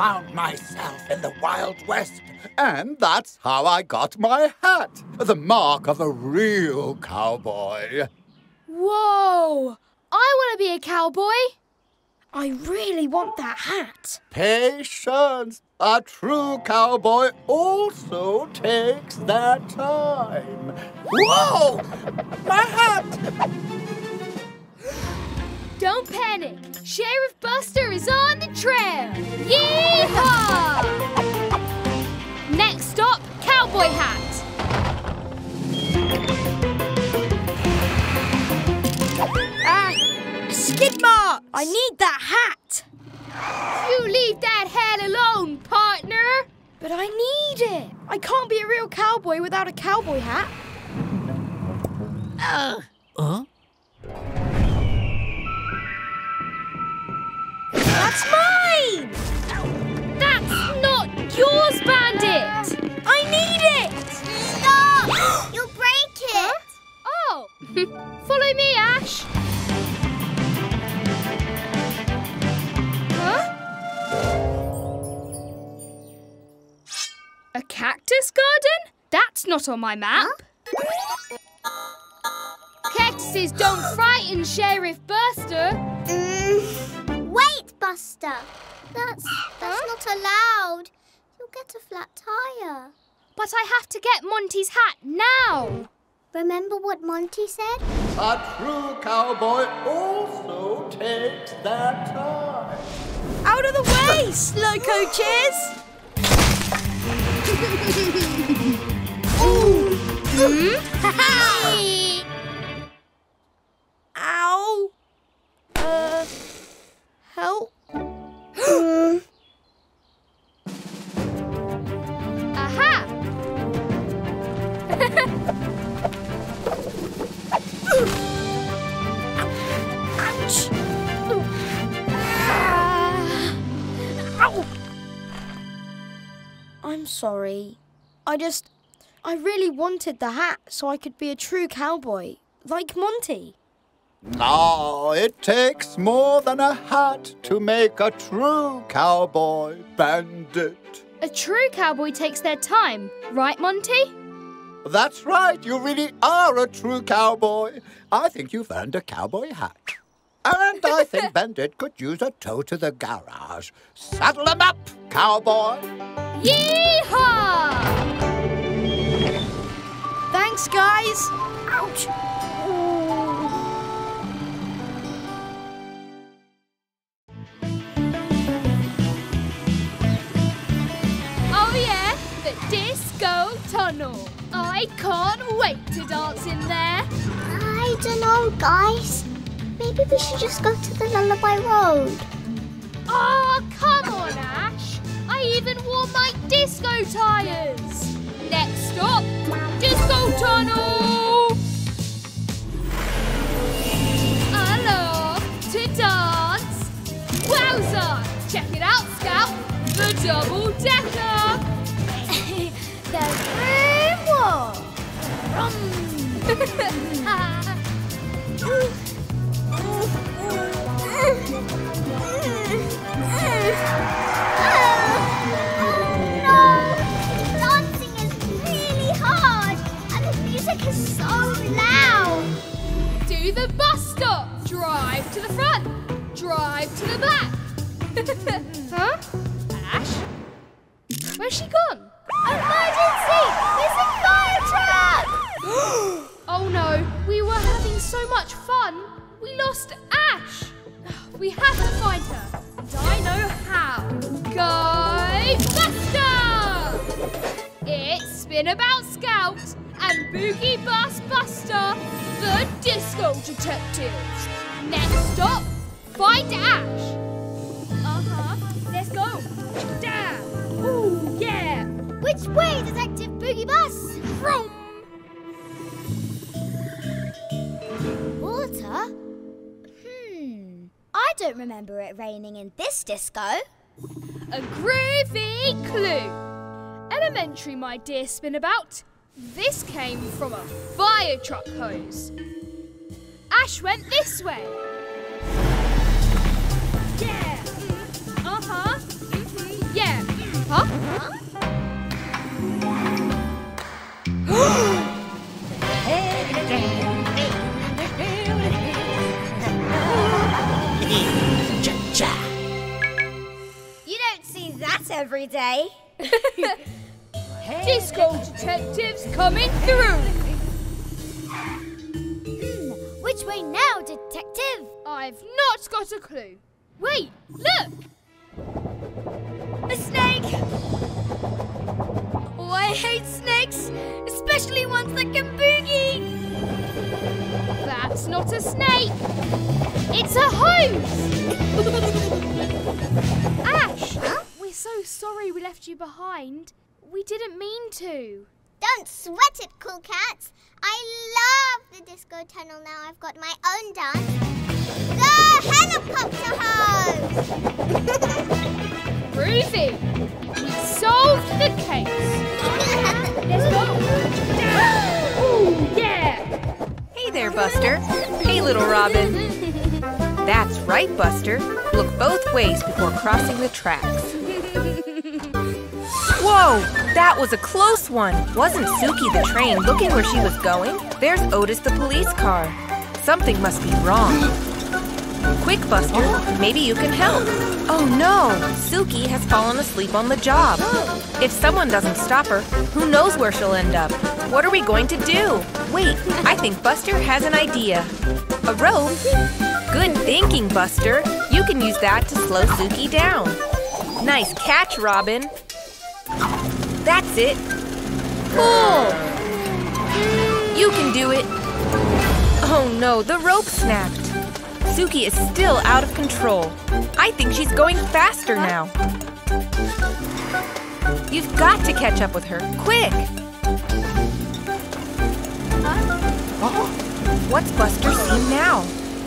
found myself in the Wild West. And that's how I got my hat. The mark of a real cowboy. Whoa! I want to be a cowboy. I really want that hat. Patience. A true cowboy also takes that time. Whoa! My hat! Don't panic. Sheriff Buster is on the trail. Yeehaw! Next stop, cowboy hat. Ah, skid mark! I need that hat. You leave that hat alone, partner. But I need it. I can't be a real cowboy without a cowboy hat. Uh. Huh? That's mine! That's not yours, Bandit. I need it! Stop! You'll break it. Oh, follow me, Ash. Huh? A cactus garden? That's not on my map. Cactuses don't frighten Sheriff Buster. Mm, wait, Buster. That's that's not allowed. You'll get a flat tire. But I have to get Monty's hat now. Remember what Monty said? A true cowboy also takes that time. Out of the way, slow coaches! Ooh. Hmm? Ow! Uh, help? Mm. Aha! Ouch! Ow! I'm sorry. I just. I really wanted the hat so I could be a true cowboy, like Monty. Now it takes more than a hat to make a true cowboy bandit. A true cowboy takes their time, right, Monty? That's right, you really are a true cowboy. I think you've earned a cowboy hat. And I think Bandit could use a tow to the garage. Saddle him up, cowboy. Yeehaw! Thanks, guys. Ouch! Disco tunnel. I can't wait to dance in there. I don't know, guys. Maybe we should just go to the Lullaby Road. Oh, come on, Ash. I even wore my disco tires. Next stop, disco tunnel. To dance. Wowza! Check it out, Scout. The double decker. The green one. no! Dancing is really hard and the music is so loud. Do the bus stop. Drive to the front. Drive to the back. huh? Ash? Where's she gone? Emergency! Missing fire truck! oh no, we were having so much fun. We lost Ash. We have to find her. And I know how. Go Buster! It's Spinabout Scout and Boogie Bus Buster, the Disco Detectives. Next stop, find Ash. Uh-huh. Let's go. Down. Ooh, yeah. Which way, Detective Boogie Bus? Vroom. Water? Hmm. I don't remember it raining in this disco. A groovy clue. Elementary, my dear spinabout. This came from a fire truck hose. Ash went this way. you don't see that every day. Disco detectives coming through. Hmm, which way now, detective? I've not got a clue. Wait, look! A snake! I hate snakes, especially ones that can boogie. That's not a snake. It's a hose. Ash, we're so sorry we left you behind. We didn't mean to. Don't sweat it, cool cats. I love the disco tunnel now. I've got my own dance. The helicopter hose! Groovy. We solved the case. Let's go. Ooh, yeah. Hey there, Buster. Hey, little Robin. That's right, Buster. Look both ways before crossing the tracks. Whoa, that was a close one. Wasn't Suki the train looking where she was going? There's Otis the police car. Something must be wrong. Quick, Buster, maybe you can help. Oh no, Suki has fallen asleep on the job. If someone doesn't stop her, who knows where she'll end up? What are we going to do? Wait, I think Buster has an idea. A rope? Good thinking, Buster. You can use that to slow Suki down. Nice catch, Robin. That's it. Pull! You can do it. Oh no, the rope snapped. Suki is still out of control. I think she's going faster now. You've got to catch up with her, quick! What's Buster seen now?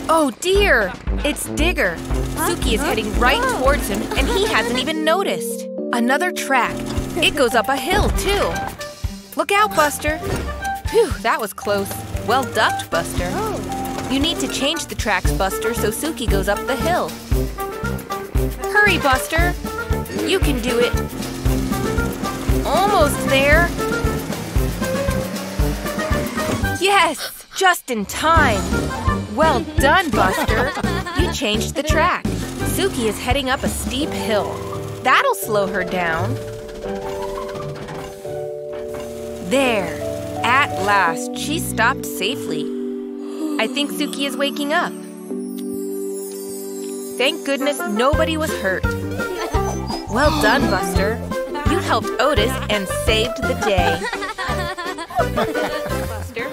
Oh dear, it's Digger. Suki is heading right towards him and he hasn't even noticed. Another track. It goes up a hill too. Look out, Buster. Phew, that was close. Well ducked, Buster. You need to change the tracks, Buster, so Suki goes up the hill. Hurry, Buster. You can do it. Almost there. Yes, just in time. Well done, Buster. You changed the track. Suki is heading up a steep hill. That'll slow her down. There. At last, she stopped safely. I think Suki is waking up. Thank goodness nobody was hurt. Well done, Buster. You helped Otis and saved the day. Buster,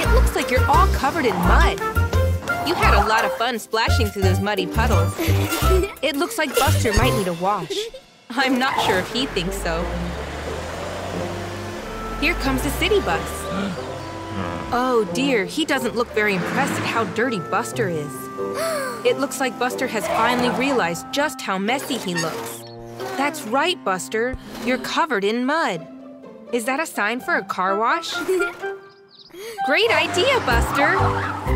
it looks like you're all covered in mud. You had a lot of fun splashing through those muddy puddles. It looks like Buster might need a wash. I'm not sure if he thinks so. Here comes the city bus. Oh dear, he doesn't look very impressed at how dirty Buster is. It looks like Buster has finally realized just how messy he looks. That's right, Buster. You're covered in mud. Is that a sign for a car wash? Great idea, Buster!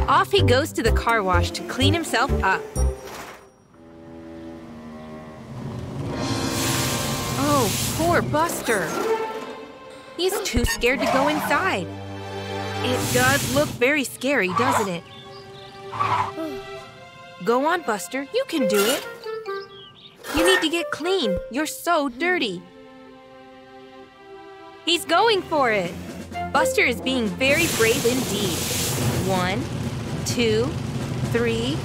Off he goes to the car wash to clean himself up. Oh, poor Buster. He's too scared to go inside. It does look very scary, doesn't it? Go on, Buster. You can do it. You need to get clean. You're so dirty. He's going for it. Buster is being very brave indeed. One, two, three.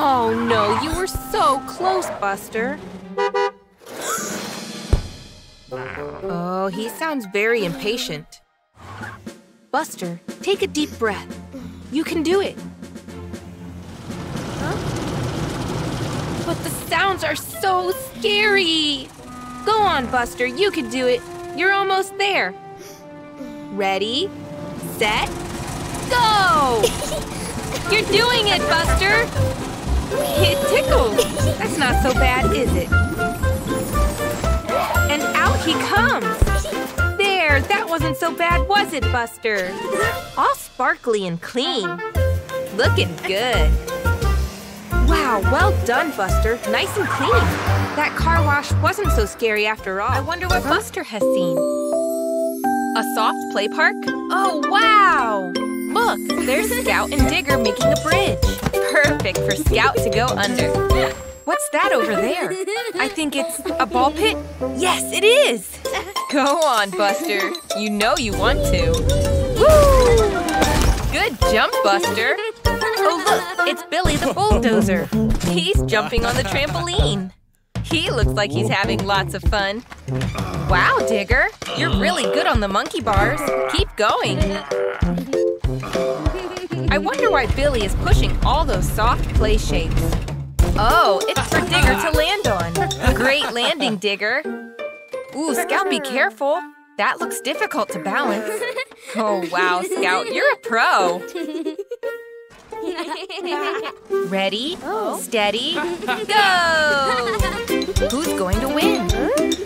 Oh no, you were so close, Buster. Oh, he sounds very impatient. Buster, take a deep breath. You can do it. But the sounds are so scary. Go on, Buster, you can do it. You're almost there. Ready, set, go! You're doing it, Buster! It tickles. That's not so bad, is it? And out he comes. There, that wasn't so bad, was it, Buster? All sparkly and clean. Looking good. Wow, well done, Buster. Nice and clean. That car wash wasn't so scary after all. I wonder what Buster has seen. A soft play park? Oh, wow! Look, there's Scout and Digger making a bridge. Perfect for Scout to go under. What's that over there? I think it's a ball pit. Yes, it is. Go on, Buster. You know you want to. Woo! Good jump, Buster. Oh, look, it's Billy the bulldozer. He's jumping on the trampoline. He looks like he's having lots of fun. Wow, Digger, you're really good on the monkey bars. Keep going. I wonder why Billy is pushing all those soft play shapes. Oh, it's for Digger to land on. Great landing, Digger. Ooh, Scout, be careful. That looks difficult to balance. Oh, wow, Scout, you're a pro. Ready, oh. steady, go! Who's going to win?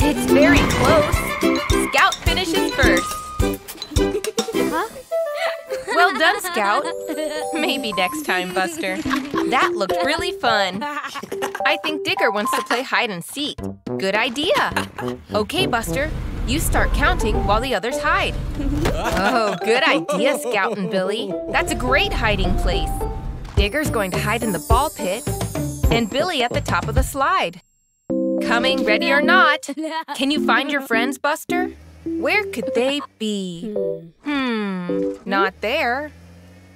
It's very close. Scout finishes first. Well done, Scout. Maybe next time, Buster. That looked really fun. I think Digger wants to play hide and seek. Good idea. Okay, Buster. You start counting while the others hide. Oh, good idea, Scout and Billy. That's a great hiding place. Digger's going to hide in the ball pit, and Billy at the top of the slide. Coming, ready or not. Can you find your friends, Buster? Where could they be? Hmm, Hmm, not there.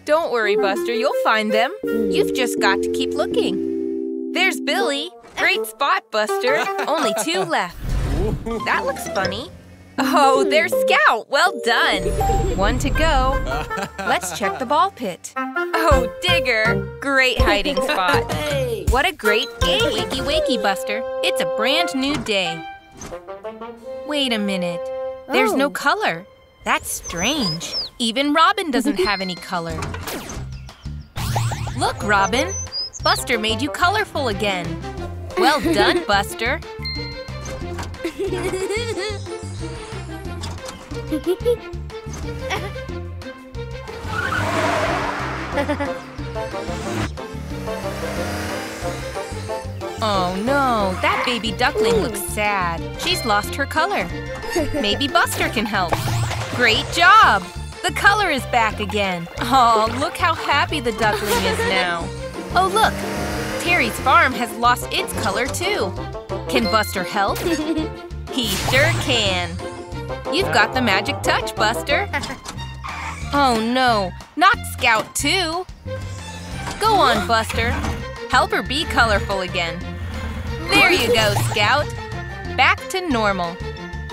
Don't worry, Buster, you'll find them. You've just got to keep looking. There's Billy. Great spot, Buster. Only two left. That looks funny. Oh, there's Scout. Well done. One to go. Let's check the ball pit. Oh, Digger. Great hiding spot. What a great day. Wakey, wakey, Buster. It's a brand new day. Wait a minute. There's no oh. color. That's strange. Even Robin doesn't have any color. Look, Robin. Buster made you colorful again. Well done, Buster. Oh no, that baby duckling looks sad. She's lost her color. Maybe Buster can help. Great job! The color is back again. Oh, look how happy the duckling is now. Oh look, Terry's farm has lost its color too. Can Buster help? He sure can. You've got the magic touch, Buster. Oh no, not Scout too. Go on, Buster. Help her be colorful again. There you go, Scout. Back to normal.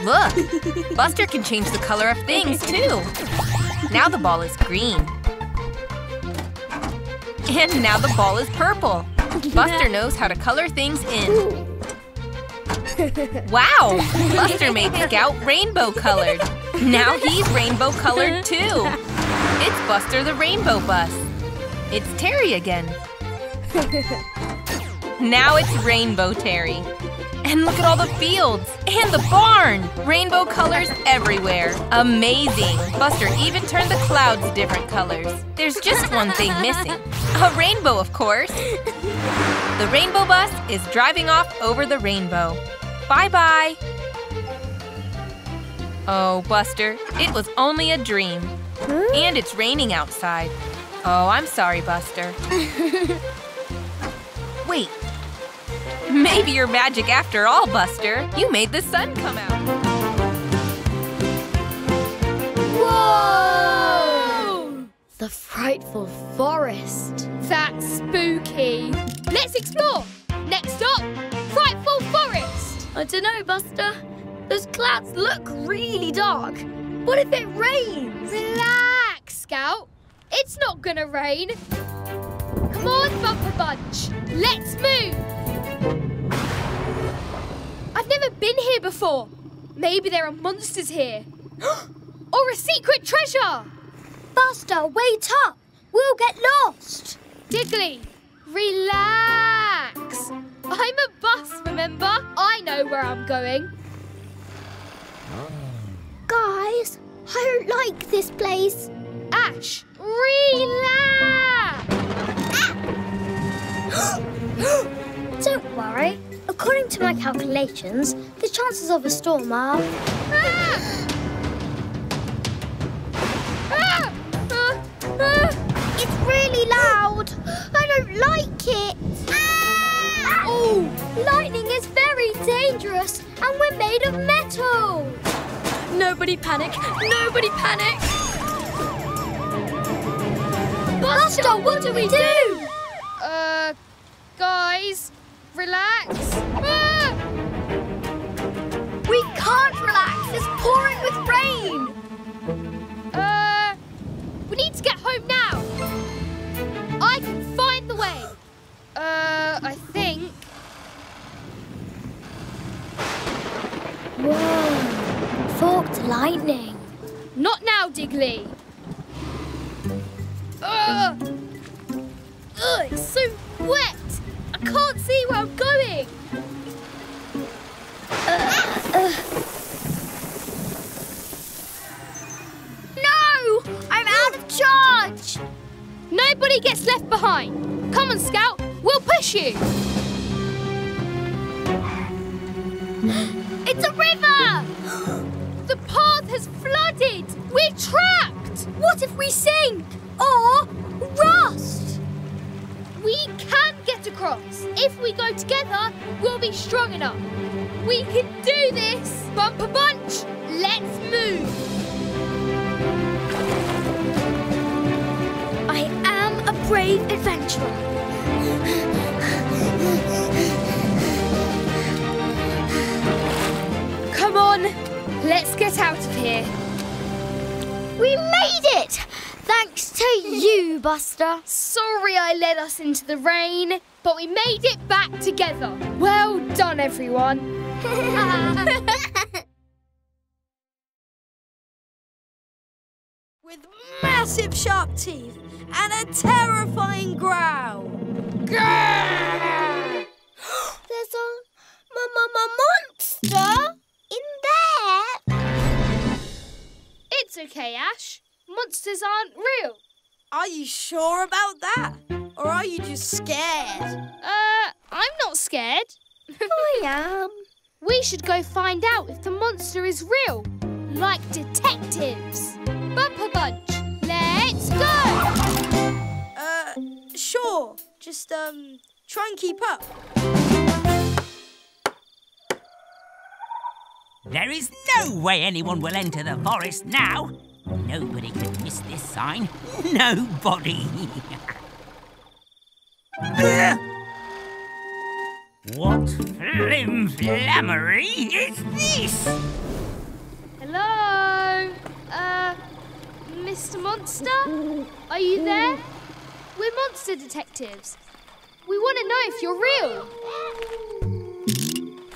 Look, Buster can change the color of things too. Now the ball is green. And now the ball is purple. Buster knows how to color things in. Wow! Buster made Scout rainbow colored. Now he's rainbow colored too. It's Buster the Rainbow Bus. It's Terry again. Now it's Rainbow Terry. And look at all the fields and the barn! Rainbow colors everywhere. Amazing! Buster even turned the clouds different colors. There's just one thing missing. A rainbow, of course. The rainbow bus is driving off over the rainbow. Bye-bye. Oh, Buster, it was only a dream. And it's raining outside. Oh, I'm sorry, Buster. Wait. Maybe you're magic after all, Buster. You made the sun come out. Whoa! The frightful forest. That's spooky. Let's explore. Next up, Frightful Forest. I don't know, Buster. Those clouds look really dark. What if it rains? Relax, Scout. It's not gonna rain. Come on, Bumper Bunch. Let's move. I've never been here before. Maybe there are monsters here. or a secret treasure. Buster, wait up! We'll get lost! Diggly, relax. I'm a bus, remember? I know where I'm going. Guys, I don't like this place. Ash, relax. Don't worry. According to my calculations, the chances of a storm are... Ah! Ah! Ah! Ah! It's really loud. I don't like it. Oh, Lightning is very dangerous, and we're made of metal. Nobody panic! Nobody panic! Buster, what do we do? Uh, guys, relax. Ah! We can't relax. It's pouring with rain. Uh, we need to get home now. I can find the way. Uh, I think. Whoa! Forked lightning. Not now, Diggly. Ugh! Ugh, it's so wet. I can't see where I'm going. No! I'm out of charge. Nobody gets left behind. Come on, Scout. We'll push you. It's a river. The path has flooded. We're trapped. What if we sink or rust? We can get across. If we go together, we'll be strong enough. We can do this. Bumper bunch. Let's move. I am a brave adventurer. Come on. Let's get out of here. We made it! Thanks to you, Buster. Sorry I led us into the rain, but we made it back together. Well done, everyone. With massive sharp teeth and a terrifying growl. There's a m- m- m- monster in there. It's okay, Ash. Monsters aren't real. Are you sure about that? Or are you just scared? Uh, I'm not scared. I am. We should go find out if the monster is real, like detectives. Bumper Bunch, let's go! Uh, sure. Just, um, try and keep up. There is no way anyone will enter the forest now. Nobody could miss this sign. Nobody. what flim flammery is this? Hello? Uh, Mr. Monster? Are you there? We're monster detectives. We want to know if you're real.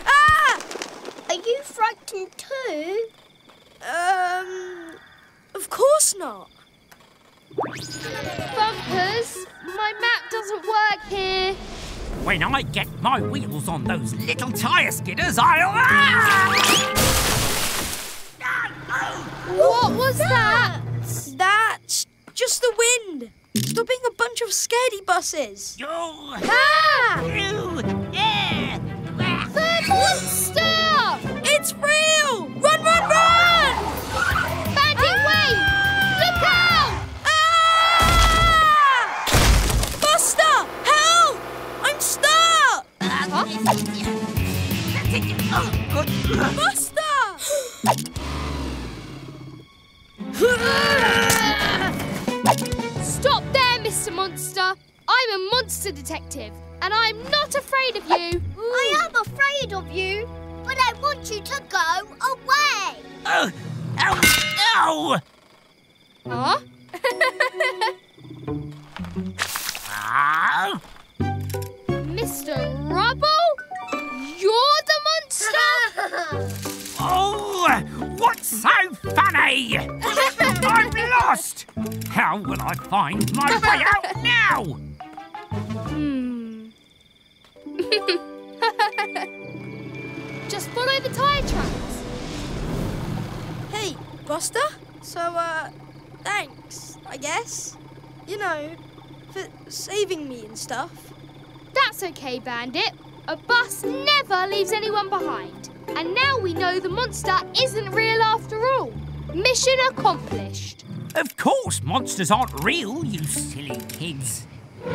Ah! Are you frightened too? Um, of course not. Bumpers, my map doesn't work here. When I get my wheels on those little tyre skidders, I'll. Ah! What was that? That's just the wind. Stopping a bunch of scaredy buses. Oh, Ah! ew, yeah. Ah. The monster! Oh, Stop there, Mr. Monster. I'm a monster detective, and I'm not afraid of you. I am afraid of you, but I want you to go away. Oh, ow, ow. Huh? Ah. Mr. Rubble? You're the monster? Oh, what's so funny? I'm lost. How will I find my way out now? Hmm. Just follow the tire tracks. Hey, Buster? So, uh, thanks, I guess. You know, for saving me and stuff. That's okay, Bandit. A bus never leaves anyone behind. And now we know the monster isn't real after all. Mission accomplished. Of course monsters aren't real, you silly kids.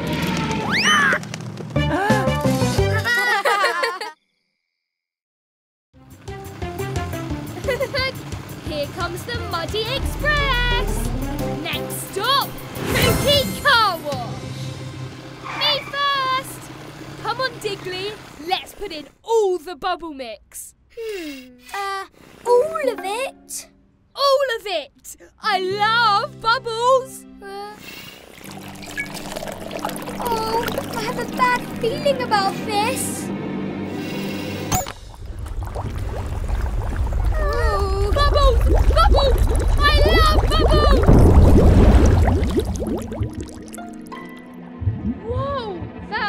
Here comes the Muddy Express! Next stop, Cookie Car Wash! Come on, Diggly. Let's put in all the bubble mix. Hmm. Uh, all of it? All of it. I love bubbles. Uh, oh, I have a bad feeling about this. Oh, bubbles! Bubbles! I love bubbles!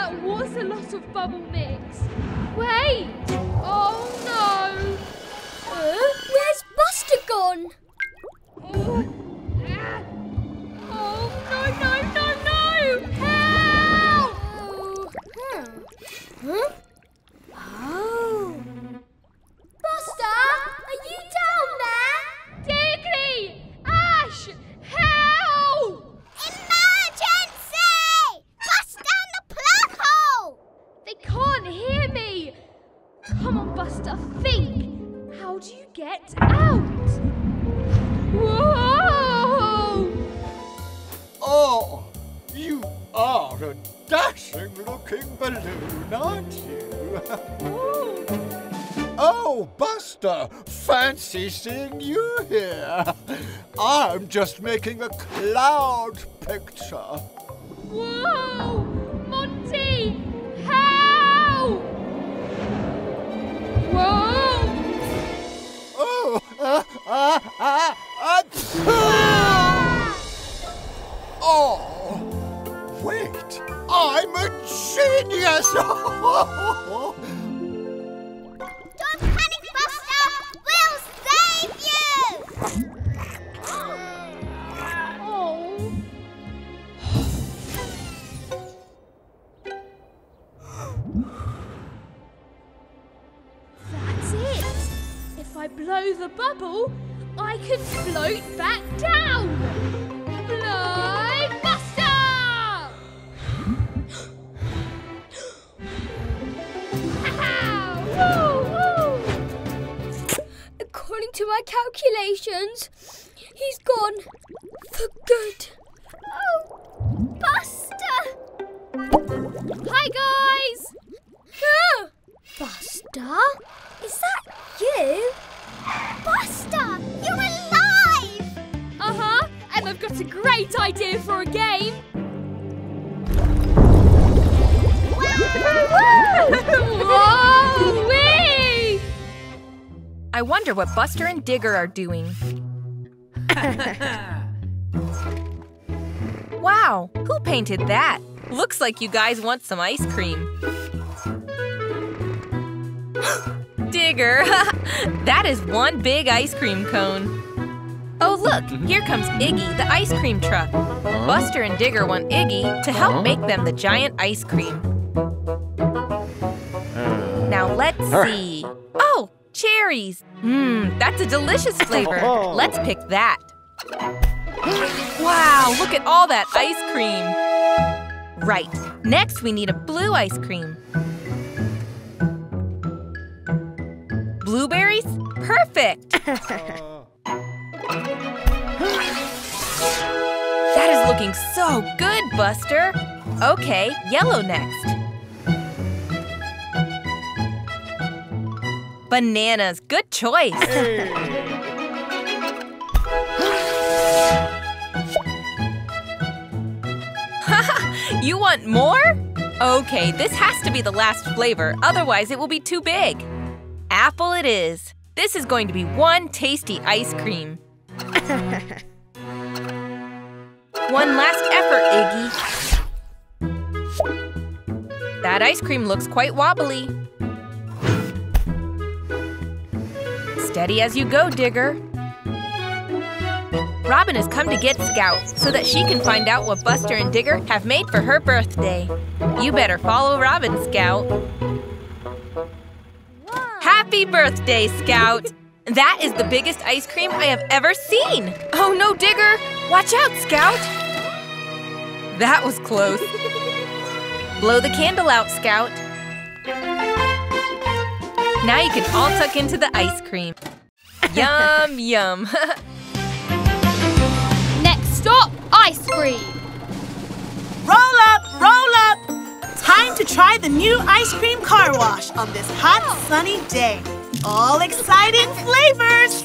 That was a lot of bubble mix. Wait! Oh no! Uh, where's Buster gone? Oh, ah. oh no, no, no, no! Help! Oh, huh. Huh? Oh. Buster, are you down there? Diggly! Ash! Help! Emergency! Can't hear me! Come on, Buster, think! How do you get out? Whoa! Oh, you are a dashing looking balloon, aren't you? oh, Buster, fancy seeing you here. I'm just making a cloud picture. Whoa! Monty! Help! Whoa! Oh, ah, ah, ah, ah, ah. oh, wait, I'm a genius. Don't panic, Buster! We'll save you! Oh! I blow the bubble, I can float back down! Fly Buster! Woo, woo. According to my calculations, he's gone for good. Oh, Buster! Hi guys! Ah! Buster? Is that you? Buster, you're alive! Uh-huh, and I've got a great idea for a game. Whoa! Wee! I wonder what Buster and Digger are doing. wow, who painted that? Looks like you guys want some ice cream. Digger, that is one big ice cream cone. Oh, look, mm-hmm. here comes Iggy, the ice cream truck. Buster and Digger want Iggy to help make them the giant ice cream. Now let's see. Oh, cherries. Mmm, that's a delicious flavor. Oh. Let's pick that. Wow, look at all that ice cream. Right, next we need a blue ice cream. Blueberries? Perfect! That is looking so good, Buster. Okay, yellow next. Bananas, good choice. you want more? Okay, this has to be the last flavor, otherwise it will be too big. Apple it is. This is going to be one tasty ice cream. one last effort, Iggy. That ice cream looks quite wobbly. Steady as you go, Digger. Robin has come to get Scout so that she can find out what Buster and Digger have made for her birthday. You better follow Robin, Scout. Happy birthday, Scout! That is the biggest ice cream I have ever seen. Oh no, Digger! Watch out, Scout! That was close. Blow the candle out, Scout. Now you can all tuck into the ice cream. yum, yum. Next stop, ice cream. Roll up, roll up! Time to try the new ice cream car wash on this hot, sunny day. All exciting flavors!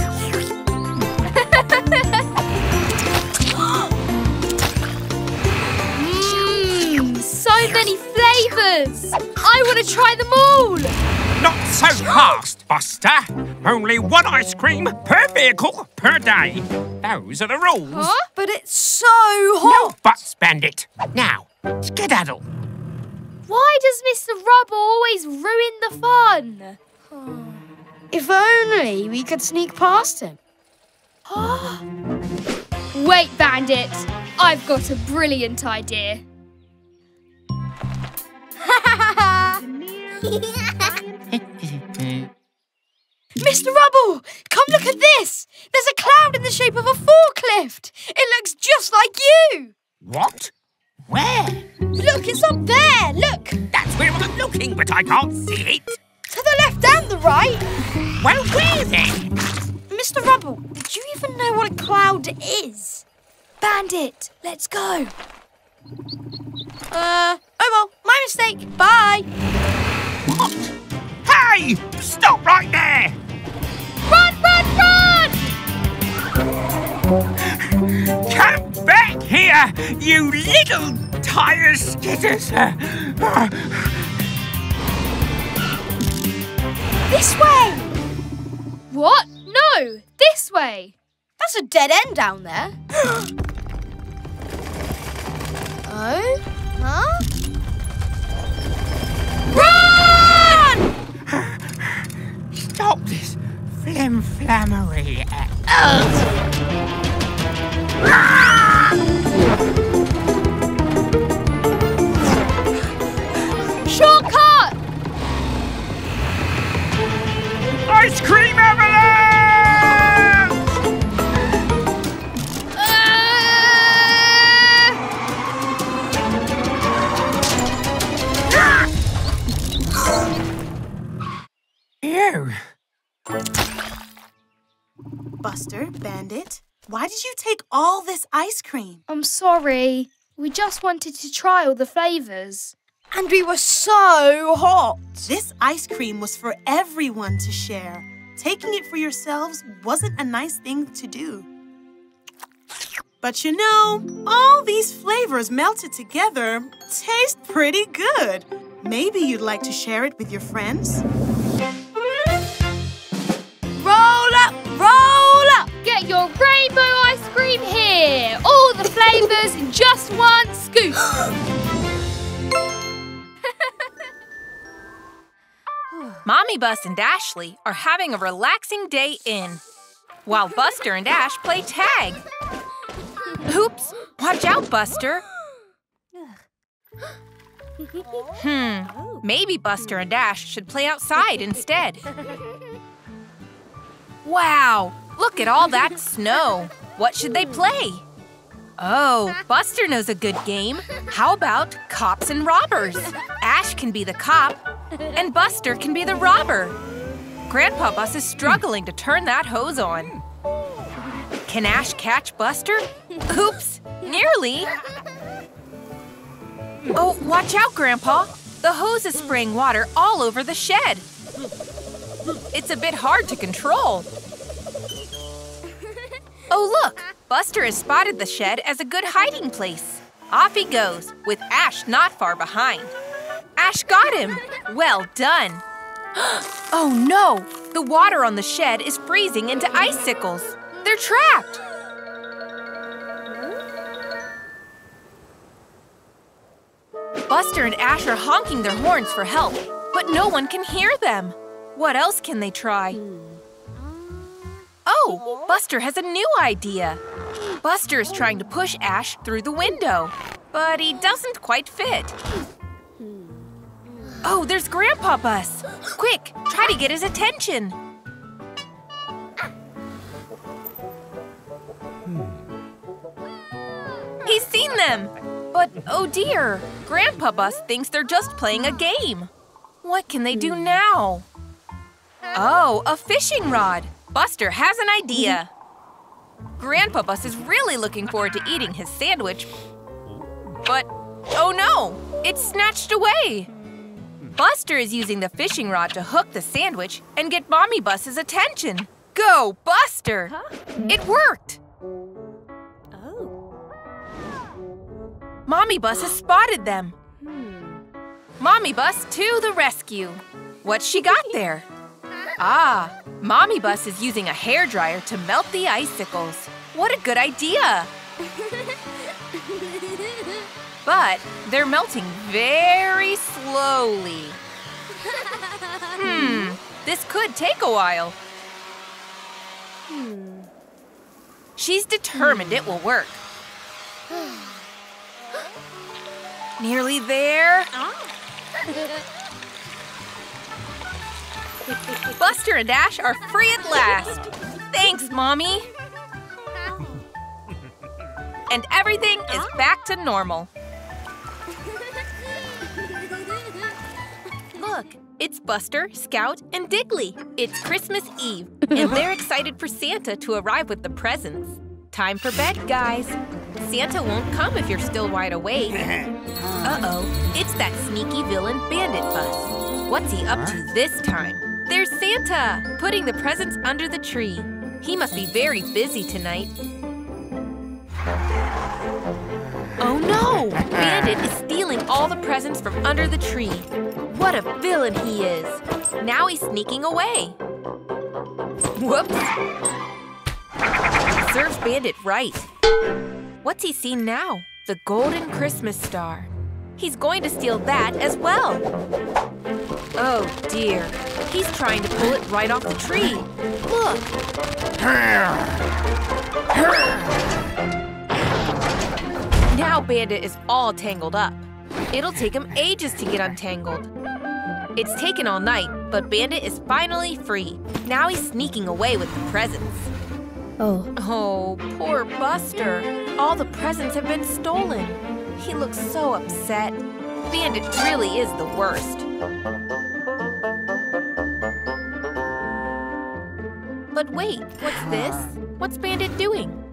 Mmm, so many flavours. I want to try them all. Not so fast, Buster. Only one ice cream per vehicle per day. Those are the rules. Huh? But it's so hot. No buts, Bandit. Now, skedaddle. Why does Mr. Rubble always ruin the fun? If only we could sneak past him. Wait, Bandit. I've got a brilliant idea. Mr. Rubble, come look at this. There's a cloud in the shape of a forklift. It looks just like you. What? Where? Look, it's up there. Look, That's where I'm looking, but I can't see it. to the left and the right. Well, where then? Mr. Rubble, did you even know what a cloud is? Bandit, let's go. Uh, oh well, my mistake. Bye. What? Hey! Stop right there! Run, run, run! Come back here, you little tire skitters! This way. What? No, this way. That's a dead end down there. oh? Huh? Run! Stop this flim-flammery. Sorry. We just wanted to try all the flavours. And we were so hot. This ice cream was for everyone to share. Taking it for yourselves wasn't a nice thing to do. But you know, all these flavors melted together taste pretty good. Maybe you'd like to share it with your friends? Roll up, roll up. Get your rainbow cream here. All the flavours in just one scoop. Mommy Bus and Ashley are having a relaxing day in, while Buster and Ash play tag. Oops! Watch out, Buster! Hmm, maybe Buster and Ash should play outside instead. Wow, look at all that snow. What should they play? Oh, Buster knows a good game. How about cops and robbers? Ash can be the cop, and Buster can be the robber. Grandpa Bus is struggling to turn that hose on. Can Ash catch Buster? Oops, nearly. Oh, watch out, Grandpa. The hose is spraying water all over the shed. It's a bit hard to control. Oh, look! Buster has spotted the shed as a good hiding place. Off he goes, with Ash not far behind. Ash got him! Well done! oh no! The water on the shed is freezing into icicles. They're trapped! Buster and Ash are honking their horns for help, but no one can hear them. What else can they try? Oh, Buster has a new idea. Buster is trying to push Ash through the window, but he doesn't quite fit. Oh, there's Grandpa Bus. Quick, try to get his attention. He's seen them. But oh dear, Grandpa Bus thinks they're just playing a game. What can they do now? Oh, a fishing rod. Buster has an idea. Mm-hmm. Grandpa Bus is really looking forward to eating his sandwich. But, oh no, it's snatched away. Buster is using the fishing rod to hook the sandwich and get Mommy Bus's attention. Go, Buster! It worked! Oh. Mommy Bus has spotted them. Hmm. Mommy Bus to the rescue. What's she got there? Ah, Mommy Bus is using a hairdryer to melt the icicles. What a good idea! But they're melting very slowly. Hmm, this could take a while. She's determined it will work. Nearly there. Buster and Ash are free at last. Thanks, Mommy. And everything is back to normal. Look, it's Buster, Scout, and Diggly. It's Christmas Eve, and they're excited for Santa to arrive with the presents. Time for bed, guys. Santa won't come if you're still wide awake. Uh-oh, it's that sneaky villain Bandit Bus. What's he up to this time? Santa, putting the presents under the tree. He must be very busy tonight. Oh no! Bandit is stealing all the presents from under the tree. What a villain he is! Now he's sneaking away. Whoops! Serves Bandit right. What's he seen now? The golden Christmas star. He's going to steal that as well. Oh dear. He's trying to pull it right off the tree. Look! Now Bandit is all tangled up. It'll take him ages to get untangled. It's taken all night, but Bandit is finally free. Now he's sneaking away with the presents. Oh. Oh, poor Buster. All the presents have been stolen. He looks so upset. Bandit really is the worst. But wait, what's this? What's Bandit doing?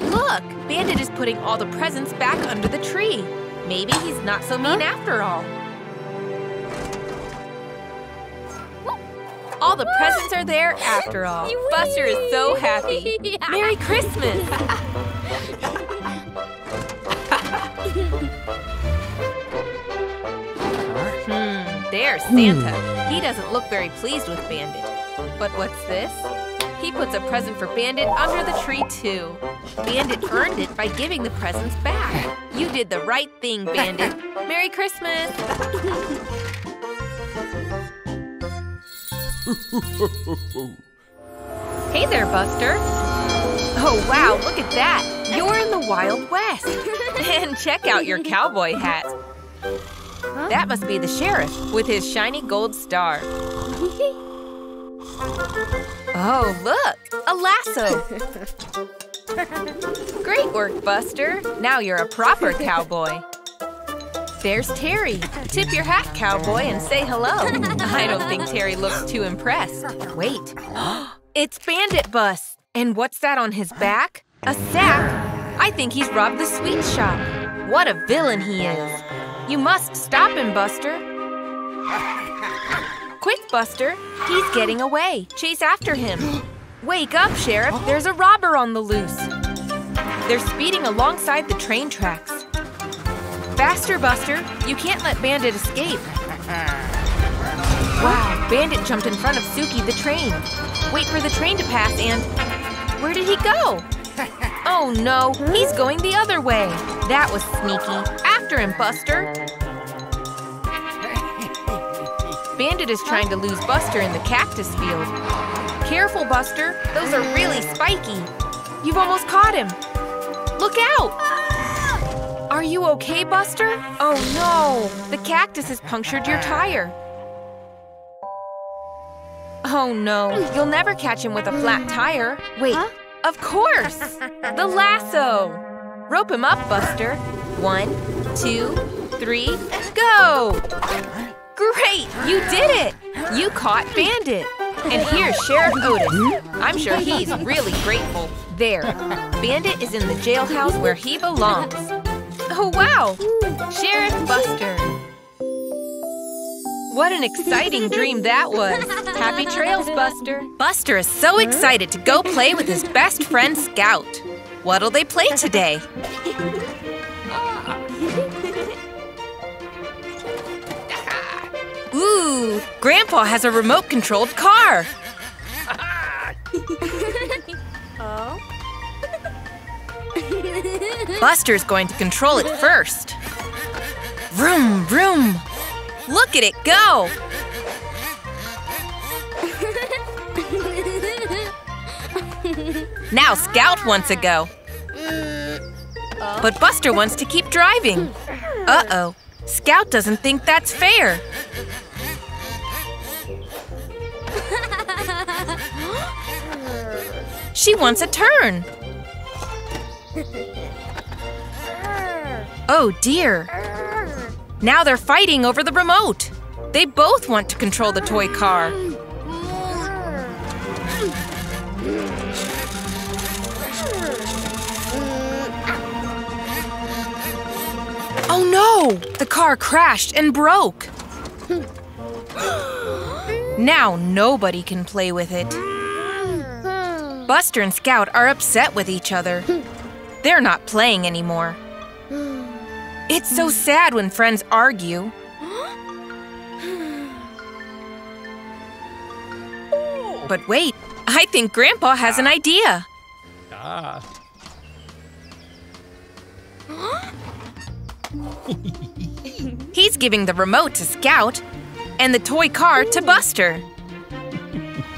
Look, Bandit is putting all the presents back under the tree. Maybe he's not so mean after all. All the presents are there after all. Buster is so happy. Merry Christmas! Hmm, there's Santa. He doesn't look very pleased with Bandit. But what's this? He puts a present for Bandit under the tree, too. Bandit earned it by giving the presents back. You did the right thing, Bandit. Merry Christmas! Hey there, Buster. Oh, wow, look at that. You're in the Wild West. and check out your cowboy hat. That must be the sheriff with his shiny gold star. Oh, look, a lasso. Great work, Buster. Now you're a proper cowboy. There's Terry. Tip your hat, cowboy, and say hello. I don't think Terry looks too impressed. Wait, it's Bandit Bus. And what's that on his back? A sack? I think he's robbed the sweet shop. What a villain he is. You must stop him, Buster. Quick, Buster. He's getting away. Chase after him. Wake up, Sheriff. There's a robber on the loose. They're speeding alongside the train tracks. Faster, Buster. You can't let Bandit escape. Wow, Bandit jumped in front of Suki the train. Wait for the train to pass and... Where did he go? Oh no, he's going the other way. That was sneaky. After him, Buster. Bandit is trying to lose Buster in the cactus field. Careful, Buster. Those are really spiky. You've almost caught him. Look out! Are you okay, Buster? Oh no, the cactus has punctured your tire. Oh no, you'll never catch him with a flat tire. Wait, of course! The lasso! Rope him up, Buster. One, two, three, go! Great, you did it! You caught Bandit. And here's Sheriff Otis. I'm sure he's really grateful. There, Bandit is in the jailhouse where he belongs. Oh, wow! Sheriff Buster. What an exciting dream that was. Happy trails, Buster. Buster is so excited to go play with his best friend, Scout. What'll they play today? Ooh, Grandpa has a remote controlled car. Buster's going to control it first. Vroom, vroom. Look at it go. Now Scout wants to go. But Buster wants to keep driving. Uh-oh. Scout doesn't think that's fair. She wants a turn. Oh dear. Now they're fighting over the remote. They both want to control the toy car. Oh no! The car crashed and broke. now nobody can play with it. Buster and Scout are upset with each other. They're not playing anymore. It's so sad when friends argue. But wait, I think Grandpa has an idea. Ah. He's giving the remote to Scout and the toy car to Buster.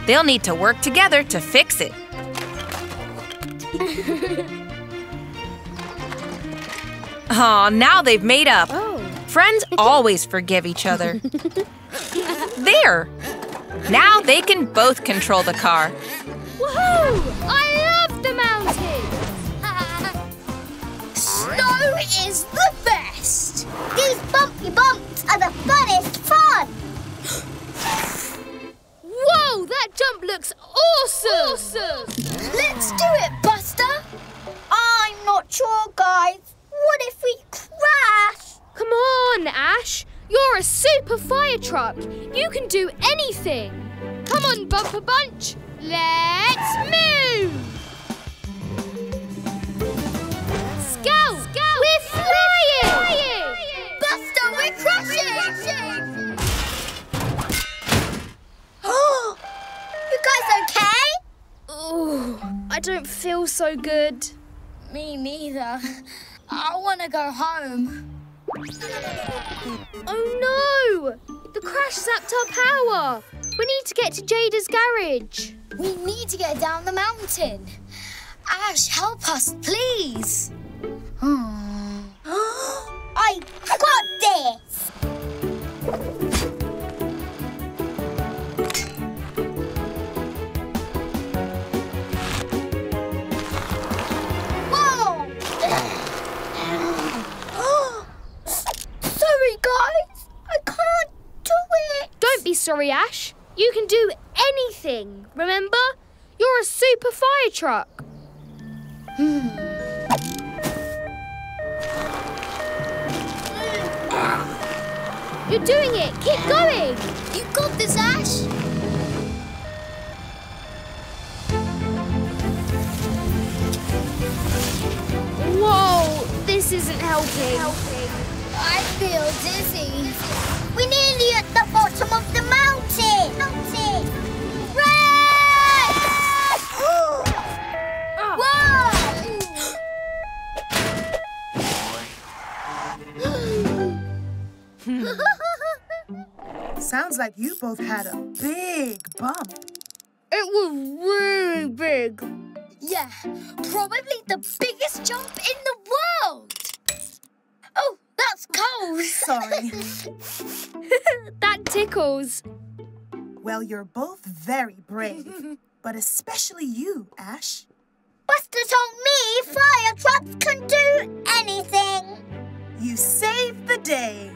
They'll need to work together to fix it. Aw, now they've made up. Oh. Friends always forgive each other. there! Now they can both control the car. Woohoo! I love the mountains! Snow is the best! These bumpy bumps are the funnest fun! Whoa, that jump looks awesome! Awesome! Let's do it, Buster! I'm not sure, guys. What if we crash? Come on, Ash. You're a super fire truck. You can do anything. Come on, Bumper Bunch. Let's move! Scout! Scout! We're flying! Buster, we're crashing! Oh! you guys okay? Oh, I don't feel so good. Me neither. I want to go home. Oh no! The crash zapped our power. We need to get to Jada's garage. We need to get down the mountain. Ash, help us, please. Hmm. I got this! Sorry, guys. I can't do it. Don't be sorry, Ash. You can do anything, remember? You're a super fire truck. Hmm. You're doing it. Keep going. You got this, Ash. Whoa, this isn't helping. I feel dizzy. We're nearly at the bottom of the mountain. Mountain. Run! Oh. Whoa! Sounds like you both had a big bump. It was really big. Yeah, probably the biggest jump in the world. Oh, that's cold. Sorry. That tickles. well, you're both very brave, but especially you, Ash. Buster told me fire trucks can do anything. You saved the day.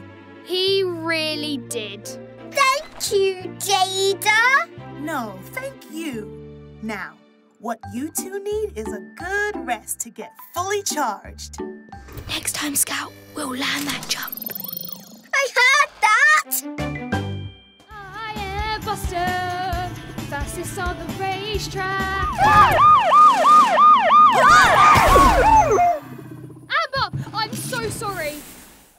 He really did. Thank you, Jada. No, thank you. Now, what you two need is a good rest to get fully charged. Next time, Scout, we'll land that jump. I heard that! I am Buster, fastest on the racetrack. Amber, I'm so sorry.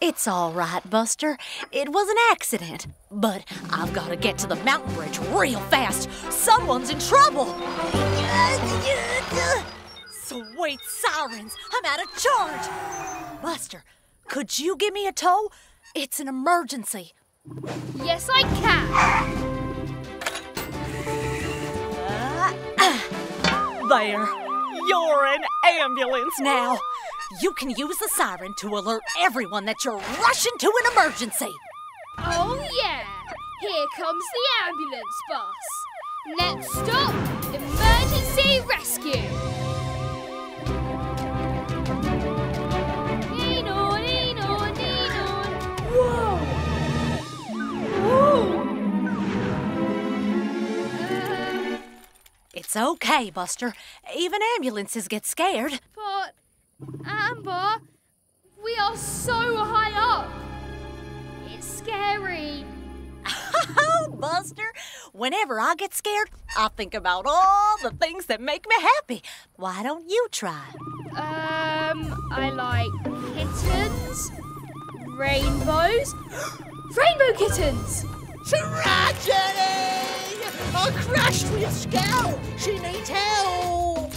It's all right, Buster. It was an accident. But I've got to get to the mountain bridge real fast. Someone's in trouble. Sweet sirens, I'm out of charge. Buster, could you give me a tow? It's an emergency. Yes, I can. Uh, there. You're an ambulance now. You can use the siren to alert everyone that you're rushing to an emergency. Oh, yeah. Here comes the ambulance bus. Next stop, emergency rescue. It's okay, Buster. Even ambulances get scared. but, Amber, we are so high up. It's scary. Oh, Buster, whenever I get scared, I think about all the things that make me happy. Why don't you try? Um, I like kittens, rainbows, rainbow kittens. Tragedy! I crashed with a scout! She needs help!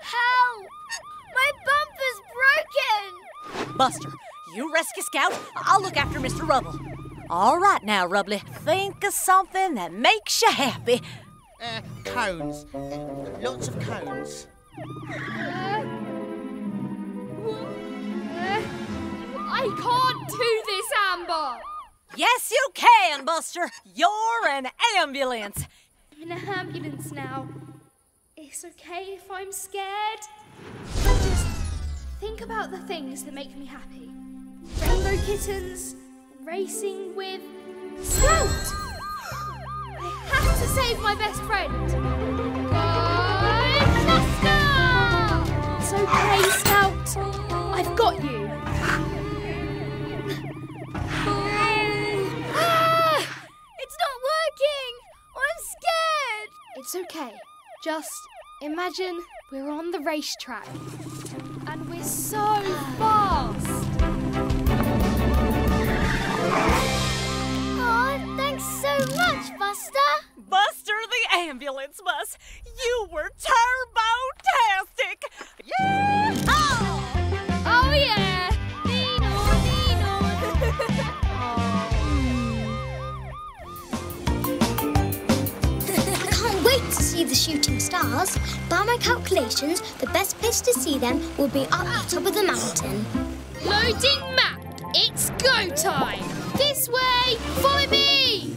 Help! My bumper's broken! Buster, you rescue Scout, I'll look after Mr. Rubble. All right now, Rubbly, think of something that makes you happy. Uh, cones. Lots of cones. Uh, I can't do this, Amber. Yes, you can, Buster. You're an ambulance. I'm in an ambulance now. It's okay if I'm scared. Just think about the things that make me happy. Rainbow kittens, racing with Scout. I have to save my best friend. Go Buster! It's okay, I've got you. Ah! It's not working! I'm scared! It's okay. Just imagine we're on the racetrack and we're so fast. Oh, thanks so much, Buster! Buster the ambulance bus. You were turbo-tastic. Yeah! Oh yeah! Lean on, lean I can't wait to see the shooting stars. By my calculations, the best place to see them will be up the top of the mountain. Loading map. It's go time. This way. Follow me.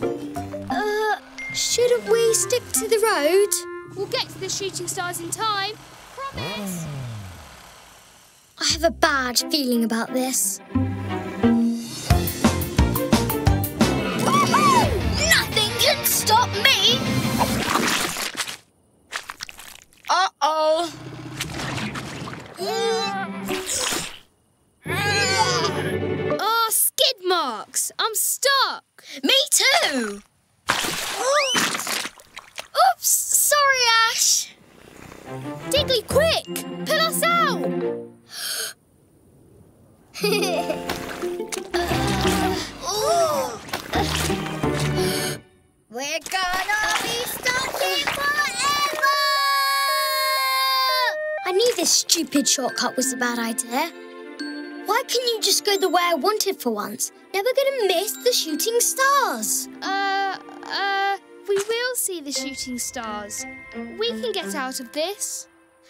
Shouldn't we stick to the road? We'll get to the shooting stars in time. Promise. I have a bad feeling about this. Nothing can stop me! Uh-oh. Oh, skid marks. I'm stuck. Me too! Oops, sorry, Ash. Diggly, quick! Pull us out. We're gonna be stuck here forever! I knew this stupid shortcut was a bad idea. Why couldn't you just go the way I wanted for once? Never gonna miss the shooting stars. Uh, uh, we will see the shooting stars. We can get out of this.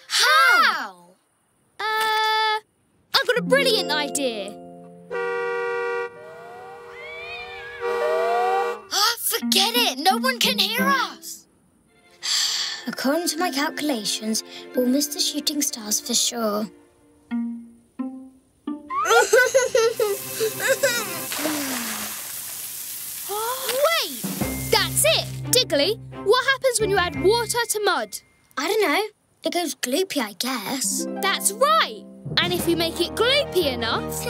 How? Uh, I've got a brilliant idea. Ah, forget it. No one can hear us. According to my calculations, we'll miss the shooting stars for sure. Wait! That's it! Diggly, what happens when you add water to mud? I don't know. It goes gloopy, I guess. That's right! And if you make it gloopy enough...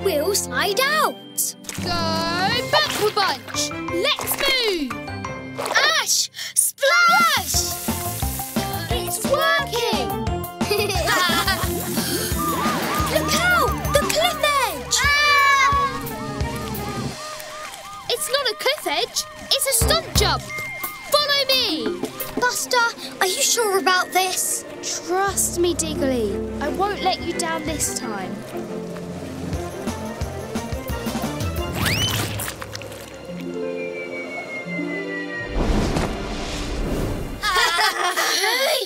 we'll slide out. Go Bumper Bunch. Let's move. Ash! Splash! It's working! Edge. It's a stunt jump. Follow me. Buster, are you sure about this? Trust me, Diggly. I won't let you down this time.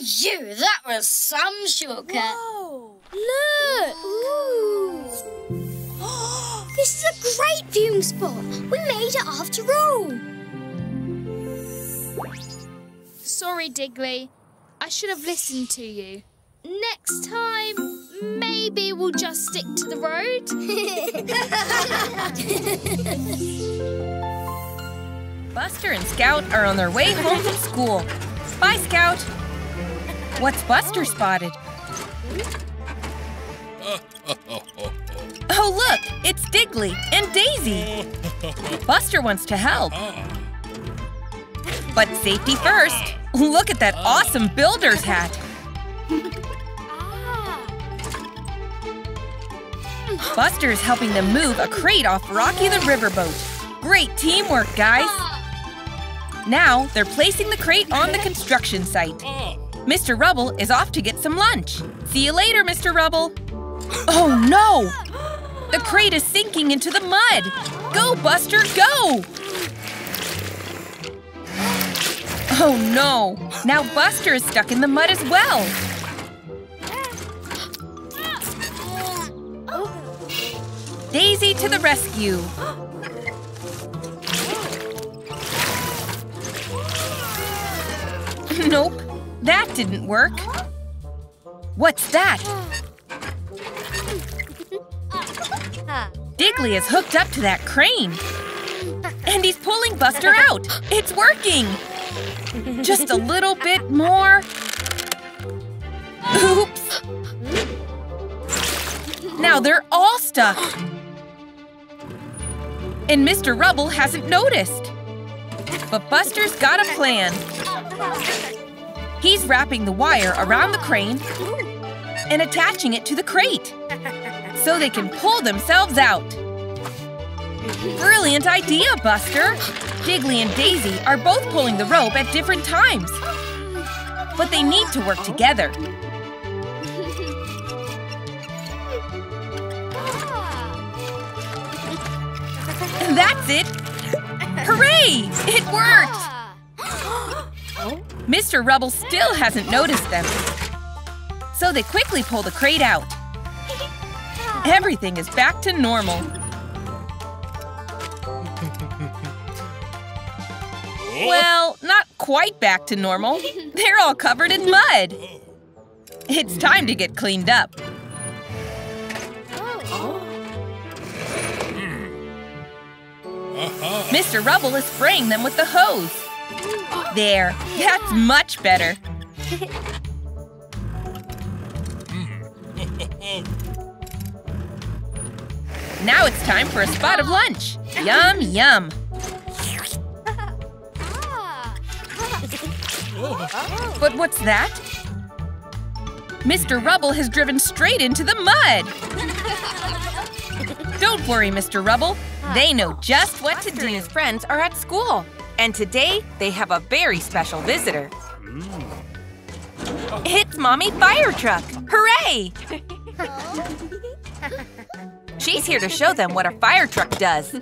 you, that was some shortcut. Whoa! Look. This is a great viewing spot. We made it after all. Sorry, Diggly. I should have listened to you. Next time, maybe we'll just stick to the road. Buster and Scout are on their way home from school. Bye, Scout. What's Buster spotted? Oh, look, it's Diggly and Daisy. Buster wants to help. Oh. But safety first. Look at that oh. awesome builder's hat. Ah. Buster is helping them move a crate off Rocky the riverboat. Great teamwork, guys. Ah. Now they're placing the crate on the construction site. Oh. Mr. Rubble is off to get some lunch. See you later, Mr. Rubble. Oh no! Ah. The crate is sinking into the mud. Go, Buster, go! Oh no! Now Buster is stuck in the mud as well. Daisy to the rescue. Nope, that didn't work. What's that? Diggly is hooked up to that crane. And he's pulling Buster out. It's working. Just a little bit more. Oops. Now they're all stuck. And Mr. Rubble hasn't noticed. But Buster's got a plan. He's wrapping the wire around the crane and attaching it to the crate so they can pull themselves out. Brilliant idea, Buster! Diggly and Daisy are both pulling the rope at different times. But they need to work together. That's it! Hooray! It worked! Mr. Rubble still hasn't noticed them. So they quickly pull the crate out. Everything is back to normal. Well, not quite back to normal. They're all covered in mud. It's time to get cleaned up. Mr. Rubble is spraying them with the hose. There, that's much better. Now it's time for a spot of lunch. Yum, yum. But what's that? Mr. Rubble has driven straight into the mud. Don't worry, Mr. Rubble. They know just what to do. His friends are at school, and today they have a very special visitor. It's Mommy Fire Truck! Hooray! She's here to show them what a fire truck does.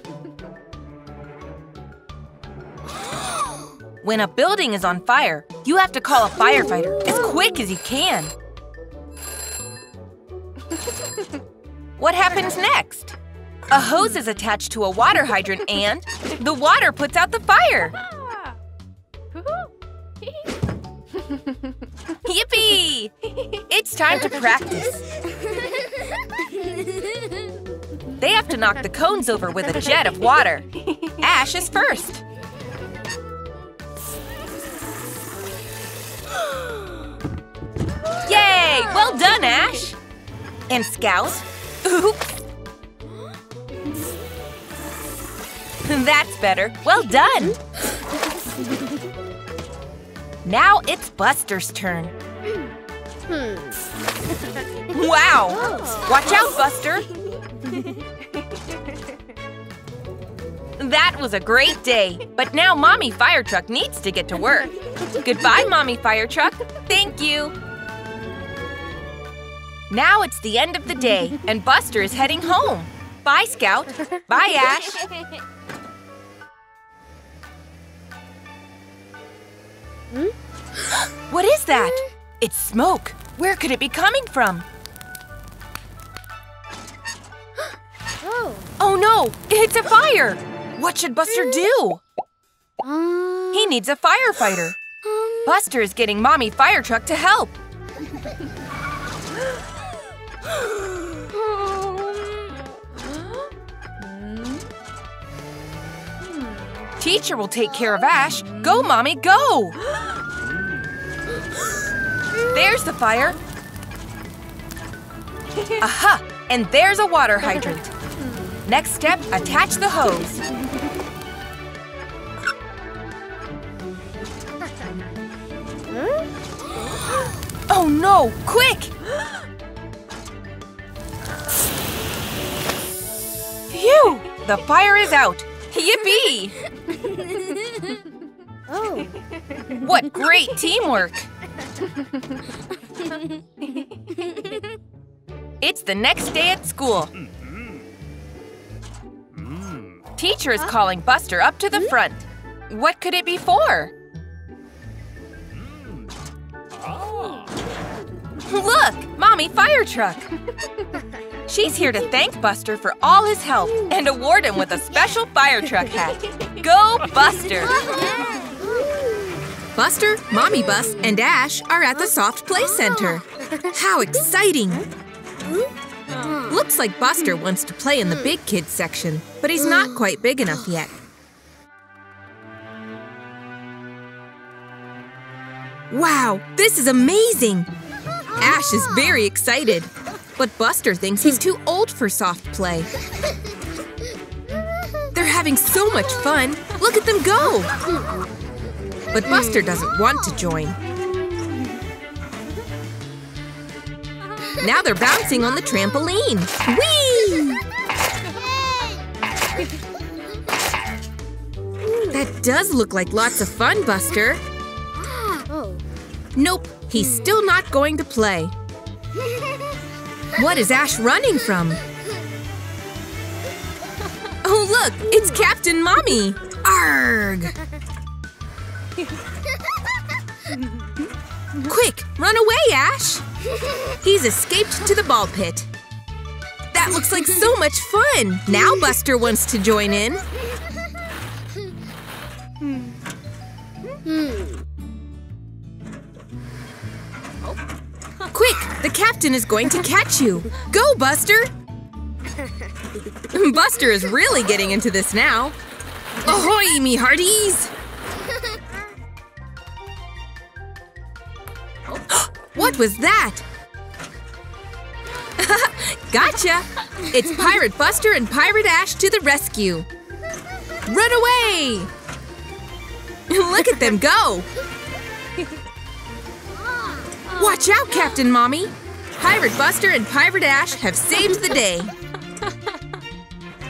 When a building is on fire, you have to call a firefighter as quick as you can. What happens next? A hose is attached to a water hydrant and the water puts out the fire. Yippee! It's time to practice. They have to knock the cones over with a jet of water. Ash is first. Yay! Well done, Ash! And Scout? Oops! That's better. Well done! Now it's Buster's turn. Hmm. Wow! Watch out, Buster! That was a great day, but now Mommy Fire Truck needs to get to work. Goodbye, Mommy Fire Truck. Thank you. Now it's the end of the day, and Buster is heading home. Bye, Scout. Bye, Ash. Hmm? What is that? It's smoke. Where could it be coming from? Oh. Oh no! It's a fire! What should Buster do? Um, he needs a firefighter. Um, Buster is getting Mommy Fire Truck to help. Teacher will take care of Ash. Go, Mommy, go! There's the fire. Aha! And there's a water hydrant. Next step, attach the hose. Oh no! Quick! Phew! The fire is out! Yippee! Oh. What great teamwork! It's the next day at school. Hmm. Teacher is calling Buster up to the hmm? front. What could it be for? Hmm. Look, Mommy Fire Truck. She's here to thank Buster for all his help and award him with a special fire truck hat. Go, Buster! Buster, Mommy Bus, and Ash are at the Soft Play Center. How exciting! Looks like Buster wants to play in the big kids section, but he's not quite big enough yet. Wow, this is amazing! Ash is very excited, but Buster thinks he's too old for soft play. They're having so much fun. Look at them go! But Buster doesn't want to join. Now they're bouncing on the trampoline. Whee! That does look like lots of fun, Buster. Nope, he's still not going to play. What is Ash running from? Oh, look, it's Captain Mommy. Arg! Quick, run away, Ash! He's escaped to the ball pit. That looks like so much fun! Now Buster wants to join in. Quick, the captain is going to catch you. Go, Buster! Buster is really getting into this now. Ahoy, me hearties! What was that? gotcha! It's Pirate Buster and Pirate Ash to the rescue. Run away! Look at them go! Watch out, Captain Mommy! Pirate Buster and Pirate Ash have saved the day.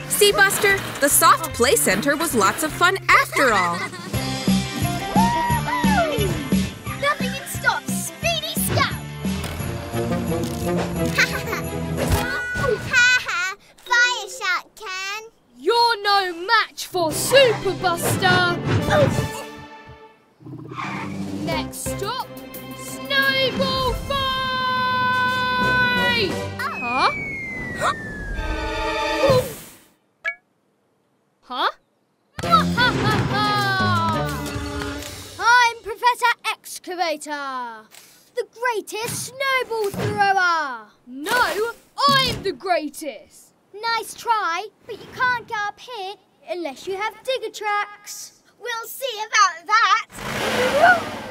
See, Buster? The Soft Play Center was lots of fun after all. Fire shot can! You're no match for Super Buster! Next stop, Snowball Fight! Huh? huh? I'm Professor Excavator, the greatest snowball thrower. No, I'm the greatest! Nice try, but you can't get up here unless you have digger tracks. We'll see about that!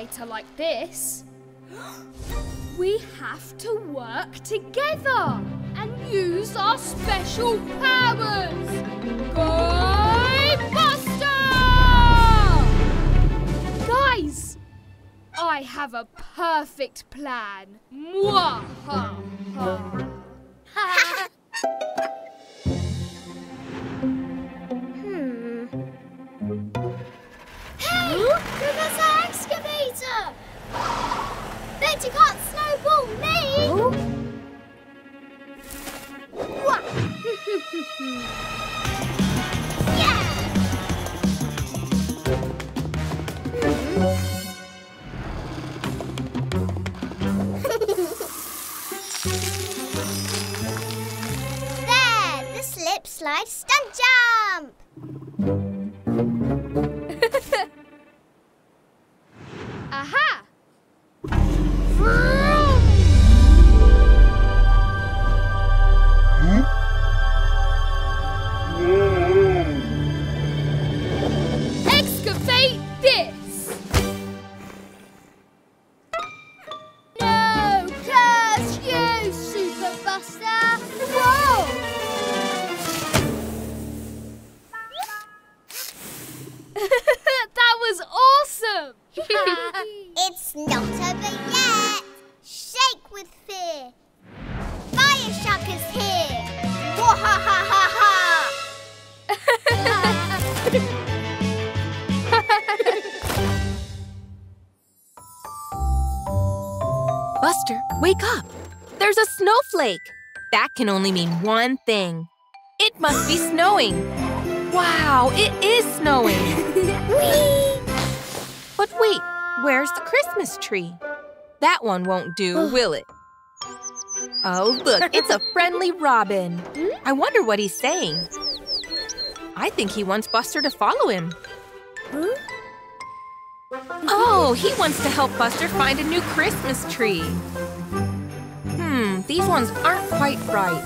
Excavator like this. We have to work together and use our special powers. Buster! Guys, I have a perfect plan. Mwah ha ha. Excavator! Bet you can't snowball me! Wha- there! The slip, slide, stunt jump! Can only mean one thing. It must be snowing! Wow, it is snowing! but wait, where's the Christmas tree? That one won't do, will it? Oh, look, it's a friendly robin. I wonder what he's saying. I think he wants Buster to follow him. Oh, he wants to help Buster find a new Christmas tree. Hmm, these ones aren't quite right.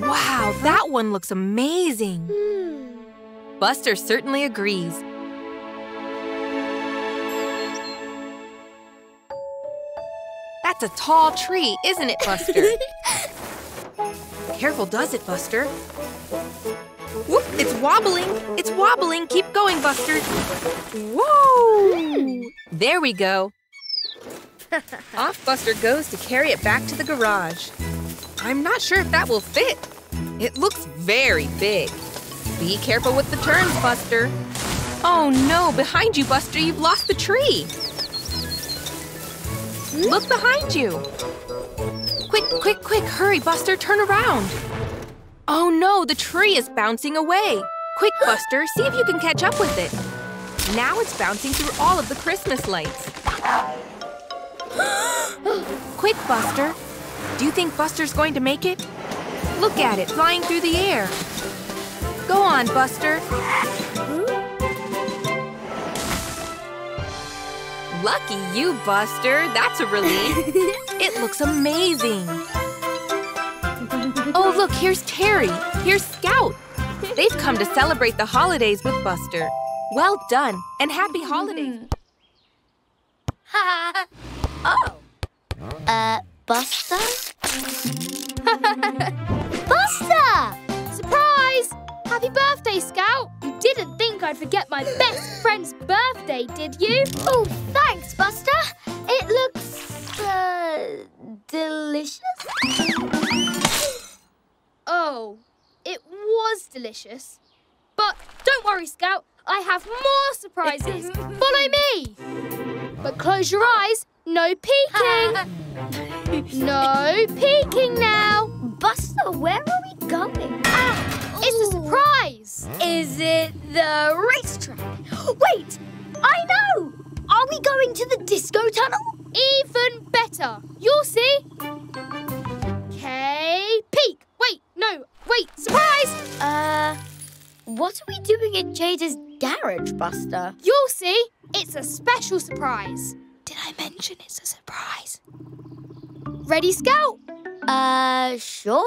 Wow, that one looks amazing. Buster certainly agrees. That's a tall tree, isn't it, Buster? Careful does it, Buster. Whoop, it's wobbling. It's wobbling. Keep going, Buster. Whoa! There we go. Off Buster goes to carry it back to the garage. I'm not sure if that will fit. It looks very big. Be careful with the turns, Buster. Oh no, behind you, Buster, you've lost the tree. Look behind you. Quick, quick, quick, hurry, Buster, turn around. Oh no, the tree is bouncing away. Quick, Buster, see if you can catch up with it. Now it's bouncing through all of the Christmas lights. Quick, Buster. Do you think Buster's going to make it? Look at it, flying through the air. Go on, Buster. Lucky you, Buster. That's a relief. it looks amazing. Oh, look, here's Terry. Here's Scout. They've come to celebrate the holidays with Buster. Well done, and happy holidays. oh. Uh, Buster? Buster! Surprise! Happy birthday, Scout! You didn't think I'd forget my best friend's birthday, did you? Oh, thanks, Buster. It looks, uh, delicious. Oh, it was delicious. But don't worry, Scout. I have more surprises. Follow me. But close your eyes. No peeking! Ah. no peeking now! Buster, where are we going? Ah, it's a surprise! Is it the racetrack? Wait! I know! Are we going to the disco tunnel? Even better! You'll see! Okay, peek! Wait, no, wait, surprise! Uh, what are we doing in Jada's garage, Buster? You'll see! It's a special surprise. Did I mention it's a surprise? Ready, Scout? Uh, sure.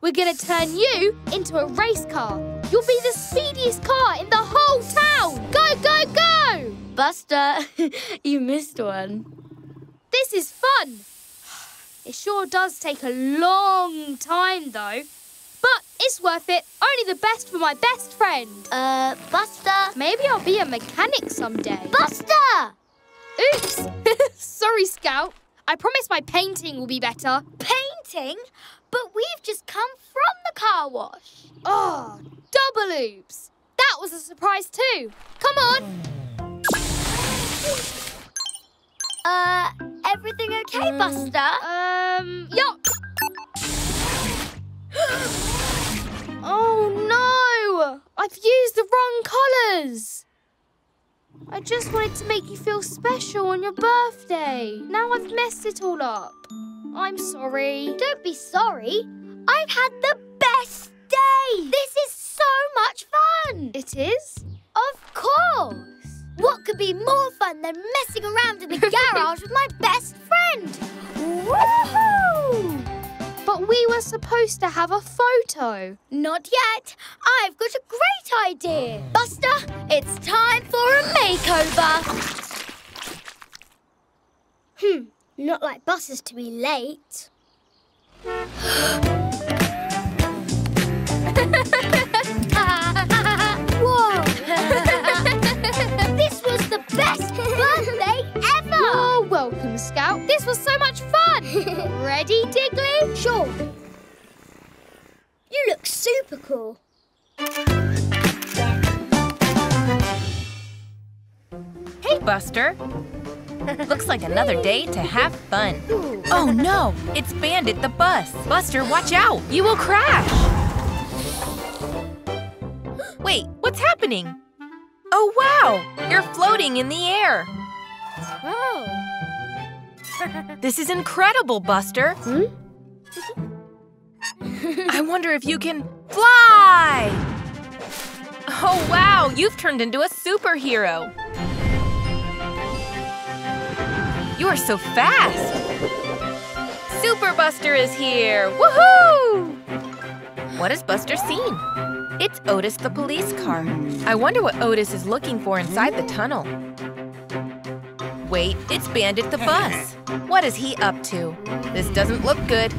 We're gonna turn you into a race car. You'll be the speediest car in the whole town. Go, go, go! Buster, you missed one. This is fun. It sure does take a long time, though. But it's worth it. Only the best for my best friend. Uh, Buster. Maybe I'll be a mechanic someday. Buster! Oops. Sorry, Scout. I promise my painting will be better. Painting? But we've just come from the car wash. Oh, double oops. That was a surprise too. Come on. Uh, everything okay, Buster? Um, yup. oh no! I've used the wrong colours. I just wanted to make you feel special on your birthday. Now I've messed it all up. I'm sorry. Don't be sorry. I've had the best day. This is so much fun. It is? Of course. What could be more fun than messing around in the garage with my best friend? Woohoo! But we were supposed to have a photo. Not yet. I've got a great idea. Buster, it's time for a makeover. Hmm, not like buses to be late. Scout. This was so much fun. Ready, Diggly? Sure. You look super cool. Hey, Buster. Looks like another day to have fun. Oh no, it's Bandit the bus. Buster, watch out. You will crash. Wait, what's happening? Oh wow, you're floating in the air. Oh. This is incredible, Buster. Hmm? I wonder if you can fly. Oh wow, you've turned into a superhero. You are so fast! Super Buster is here! Woohoo! What has Buster seen? It's Otis the police car. I wonder what Otis is looking for inside the tunnel. Wait, it's Bandit the bus. What is he up to? This doesn't look good.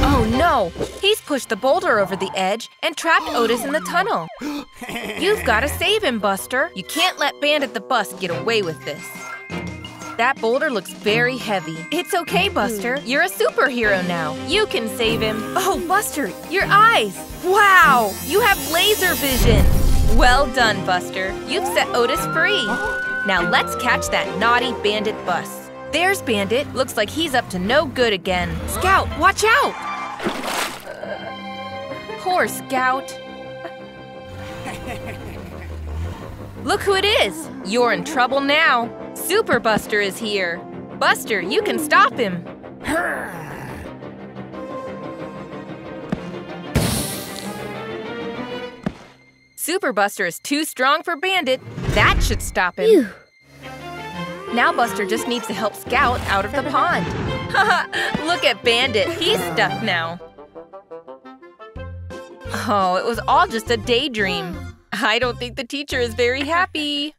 Oh no! He's pushed the boulder over the edge and trapped Otis in the tunnel. You've got to save him, Buster. You can't let Bandit the bus get away with this. That boulder looks very heavy. It's okay, Buster. Hmm. You're a superhero now. You can save him. Oh, Buster, your eyes. Wow, you have laser vision. Well done, Buster. You've set Otis free. Now let's catch that naughty Bandit bus. There's Bandit. Looks like he's up to no good again. Scout, watch out! Poor Scout. Look who it is! You're in trouble now. Super Buster is here. Buster, you can stop him. Super Buster is too strong for Bandit. That should stop him. Now Buster just needs to help Scout out of the pond. Haha, look at Bandit. He's stuck now. Oh, it was all just a daydream. I don't think the teacher is very happy.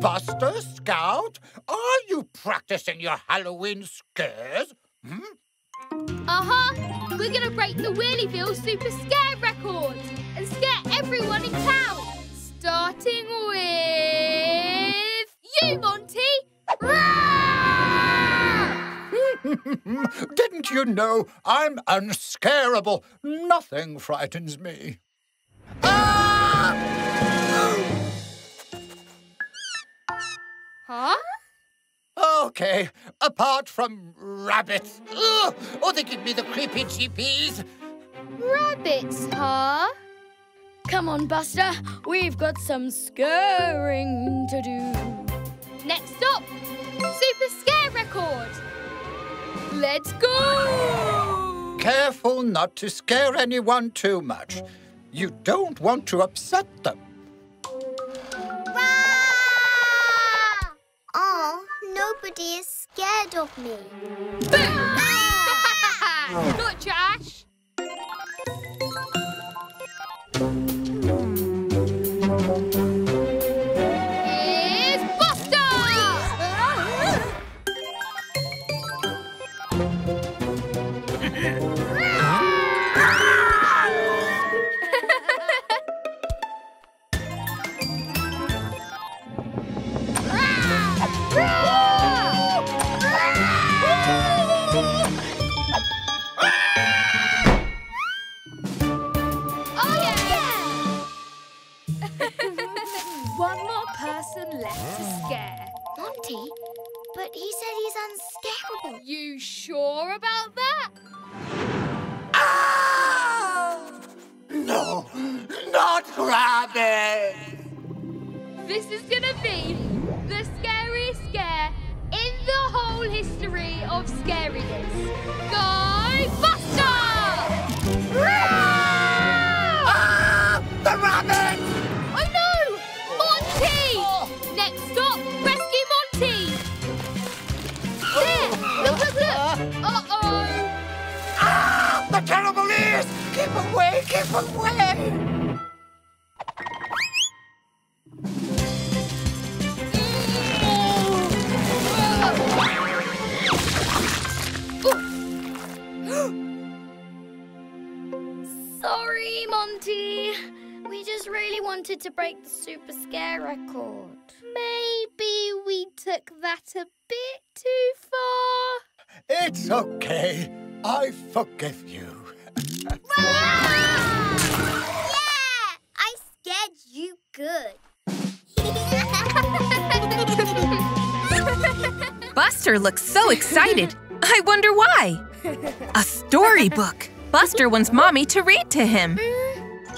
Buster Scout, are you practicing your Halloween scares? Hmm? Uh-huh. We're gonna break the Wheelieville Super Scare record and scare everyone in town. Starting with you, Monty. Didn't you know I'm unscarable? Nothing frightens me. Huh? Okay, apart from rabbits. Ugh, oh, they give me the creepy cheepies. Rabbits, huh? Come on, Buster. We've got some scaring to do. Next up, Super Scare Record. Let's go! Careful not to scare anyone too much. You don't want to upset them. Oh, nobody is scared of me. Gotcha, Ash! It's sure about that? Ah! No, not Rabbit! This is gonna be the scariest scare in the whole history of scariness. Go Buster! Keep away, keep away! Sorry, Monty. We just really wanted to break the super scare record. Maybe we took that a bit too far. It's okay. I forgive you. Yeah! I scared you good. Buster looks so excited. I wonder why. A storybook. Buster wants Mommy to read to him.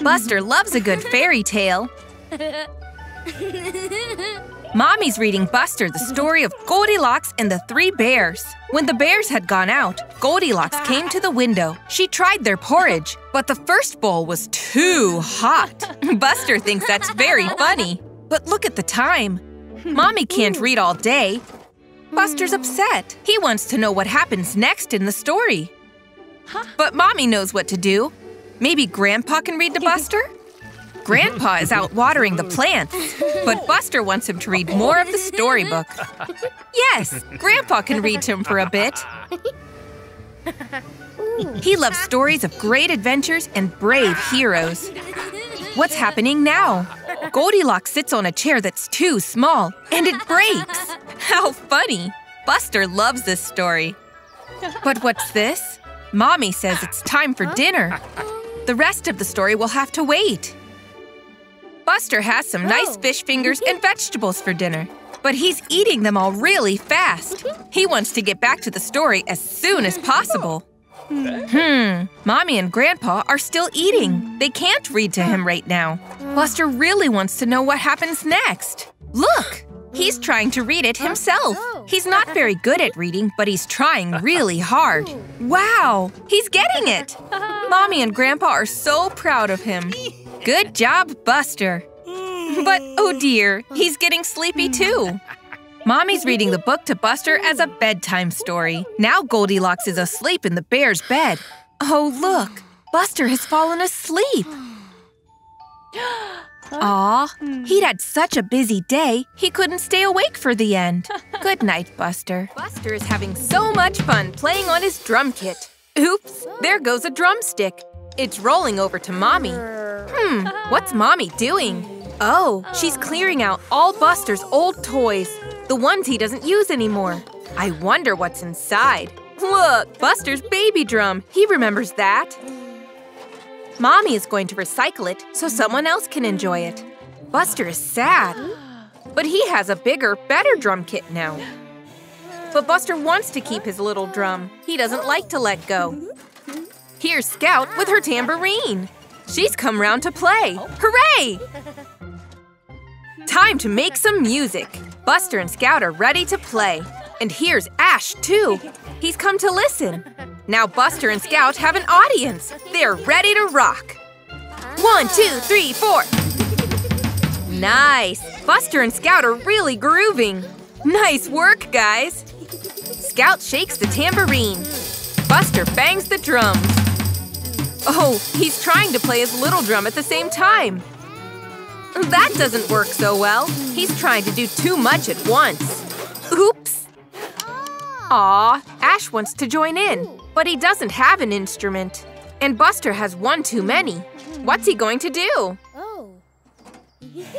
Buster loves a good fairy tale. Mommy's reading Buster the story of Goldilocks and the Three Bears. When the bears had gone out, Goldilocks came to the window. She tried their porridge, but the first bowl was too hot. Buster thinks that's very funny. But look at the time. Mommy can't read all day. Buster's upset. He wants to know what happens next in the story. But Mommy knows what to do. Maybe Grandpa can read to Buster? Grandpa is out watering the plants, but Buster wants him to read more of the storybook. Yes, Grandpa can read to him for a bit. He loves stories of great adventures and brave heroes. What's happening now? Goldilocks sits on a chair that's too small, and it breaks. How funny! Buster loves this story. But what's this? Mommy says it's time for dinner. The rest of the story will have to wait. Buster has some nice fish fingers and vegetables for dinner, but he's eating them all really fast. He wants to get back to the story as soon as possible. Hmm, Mommy and Grandpa are still eating. They can't read to him right now. Buster really wants to know what happens next. Look! He's trying to read it himself. He's not very good at reading, but he's trying really hard. Wow! He's getting it! Mommy and Grandpa are so proud of him. Good job, Buster. Hmm. But oh dear, he's getting sleepy too. Mommy's reading the book to Buster as a bedtime story. Now Goldilocks is asleep in the bear's bed. Oh, look, Buster has fallen asleep. Aw, hmm. he'd had such a busy day, he couldn't stay awake for the end. Good night, Buster. Buster is having so much fun playing on his drum kit. Oops, there goes a drumstick. It's rolling over to Mommy. Hmm, what's Mommy doing? Oh, she's clearing out all Buster's old toys, the ones he doesn't use anymore. I wonder what's inside. Look, Buster's baby drum. He remembers that. Mommy is going to recycle it so someone else can enjoy it. Buster is sad. But he has a bigger, better drum kit now. But Buster wants to keep his little drum. He doesn't like to let go. Here's Scout with her tambourine. She's come round to play. Hooray! Time to make some music. Buster and Scout are ready to play. And here's Ash, too. He's come to listen. Now Buster and Scout have an audience. They're ready to rock. One, two, three, four. Nice. Buster and Scout are really grooving. Nice work, guys. Scout shakes the tambourine. Buster bangs the drums. Oh, he's trying to play his little drum at the same time. That doesn't work so well. He's trying to do too much at once. Oops. Aw, Ash wants to join in, but he doesn't have an instrument. And Buster has one too many. What's he going to do? Oh.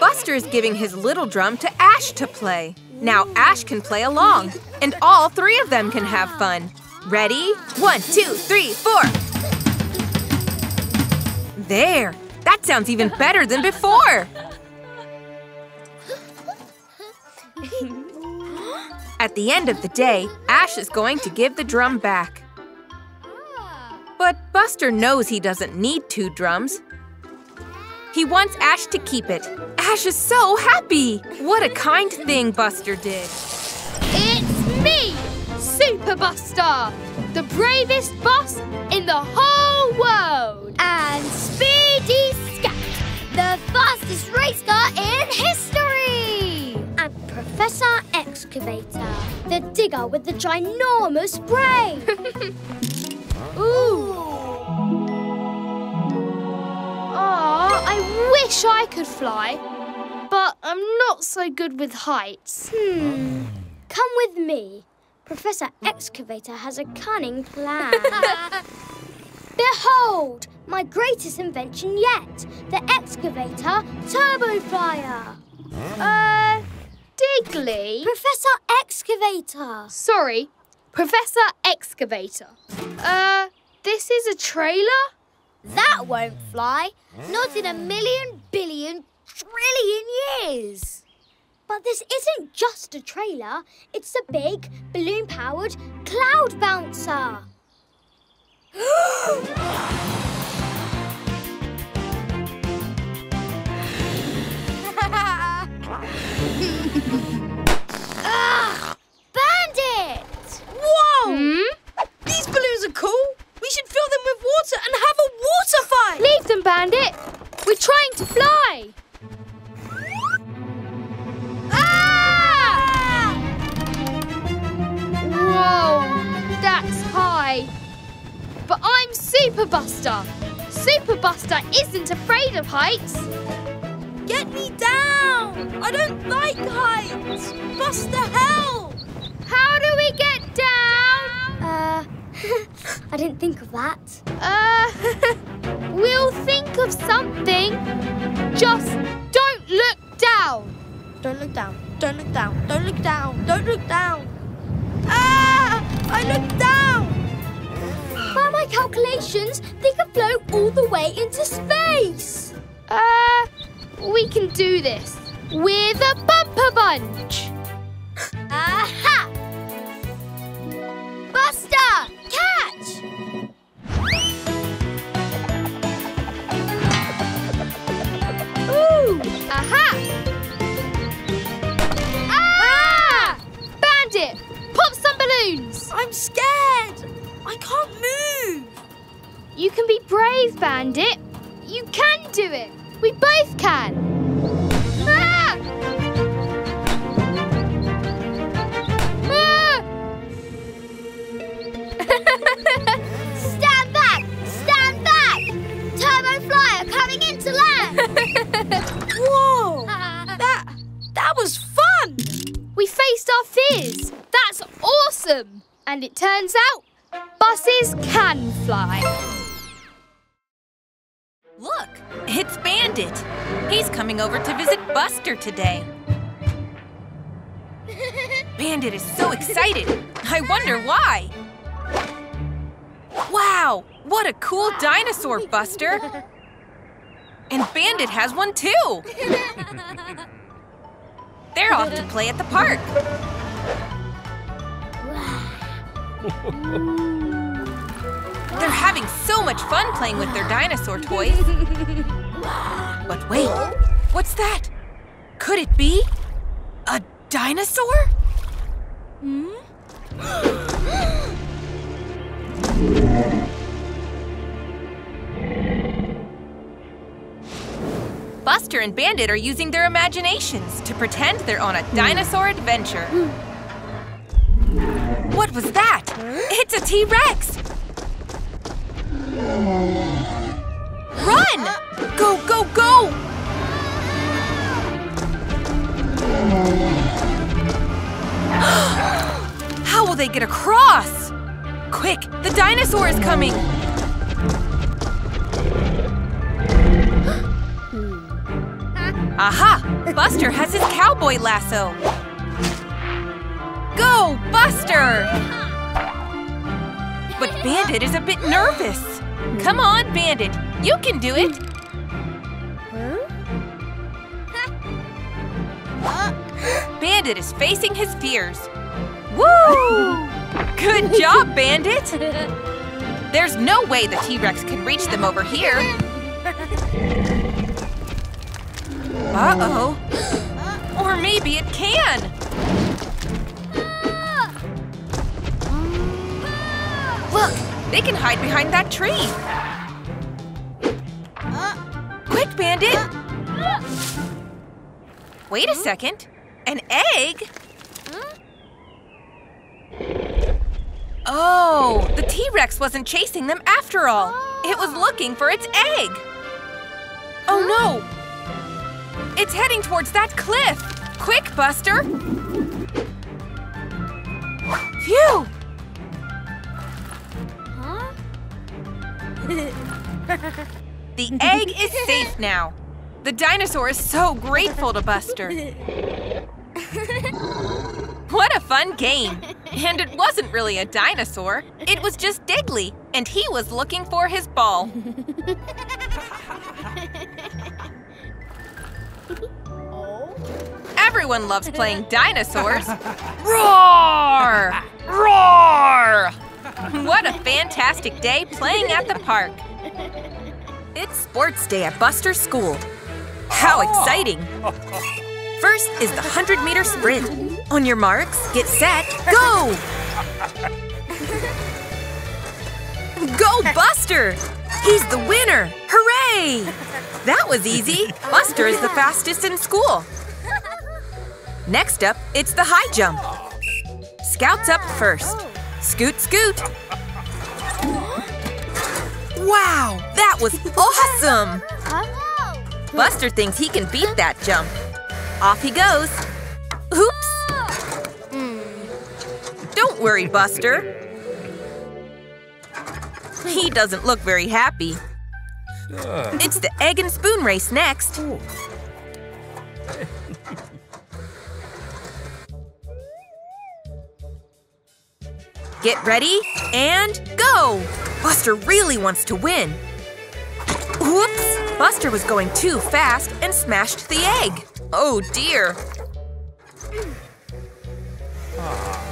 Buster is giving his little drum to Ash to play. Now Ash can play along, and all three of them can have fun. Ready? One, two, three, four. There! That sounds even better than before! At the end of the day, Ash is going to give the drum back. But Buster knows he doesn't need two drums. He wants Ash to keep it. Ash is so happy! What a kind thing Buster did. It's me, Super Buster, the bravest boss in the whole world. And Speedy Scout, the fastest race car in history. And Professor Excavator, the digger with the ginormous brain. Ooh. Aw, I wish I could fly, but I'm not so good with heights. Hmm. Come with me. Professor Excavator has a cunning plan. Behold, my greatest invention yet, the Excavator Turbo Flyer. Uh, Diggly? Professor Excavator. Sorry, Professor Excavator. Uh, this is a trailer? That won't fly. Not in a million, billion, trillion years. But this isn't just a trailer. It's a big, balloon-powered cloud bouncer. ah! Bandit! Whoa! Hmm? These balloons are cool. We should fill them water and have a water fight. Leave them, Bandit. We're trying to fly. Ah! Whoa, that's high. But I'm Super Buster. Super Buster isn't afraid of heights. Get me down! I don't like heights. Buster, help! How do we get down? Uh, I didn't think of that. Uh, we'll think of something. Just don't look down. Don't look down. Don't look down. Don't look down. Don't look down. Ah! I looked down! By my calculations, they could float all the way into space. Uh, we can do this with a Bumper Bunch. Aha! Buster, catch! Ooh, aha! Ah! Bandit, pop some balloons. I'm scared. I can't move. You can be brave, Bandit. You can do it. We both can. Ah! Ah! Stand back! Stand back! Turbo Flyer coming into land! Whoa! Ah. That that was fun. We faced our fears. That's awesome. And it turns out buses can fly. Look, it's Bandit. He's coming over to visit Buster today. Bandit is so excited. I wonder why. Wow, what a cool dinosaur, Buster. And Bandit has one too. They're off to play at the park. They're having so much fun playing with their dinosaur toys. But wait, what's that? Could it be a dinosaur? Hmm? Buster and Bandit are using their imaginations to pretend they're on a dinosaur adventure. What was that? It's a T-Rex! Run! Go, go, go! How will they get across? Quick, the dinosaur is coming! Aha! Buster has his cowboy lasso! Go, Buster! But Bandit is a bit nervous. Come on, Bandit. You can do it. Bandit is facing his fears. Woo! Good job, Bandit! There's no way the T-Rex can reach them over here. Uh-oh. Or maybe it can. Look, they can hide behind that tree. Quick, Bandit! Wait a second. An egg? Oh, the T-Rex wasn't chasing them after all. It was looking for its egg. Oh no! It's heading towards that cliff. Quick, Buster! Phew! The egg is safe now. The dinosaur is so grateful to Buster. What a fun game! And it wasn't really a dinosaur, it was just Diggly, and he was looking for his ball. Everyone loves playing dinosaurs. Roar! Roar! What a fantastic day playing at the park. It's sports day at Buster school. How oh. exciting! First is the 100 meter sprint. On your marks, get set, go! Go, Buster! He's the winner! Hooray! That was easy. Buster is the fastest in school. Next up, it's the high jump. Scout's up first. Scoot, scoot. Wow, that was awesome! Buster thinks he can beat that jump. Off he goes. Oops! Don't worry, Buster. He doesn't look very happy. It's the egg and spoon race next. Get ready and go! Buster really wants to win. Whoops! Buster was going too fast and smashed the egg. Oh dear. Ah.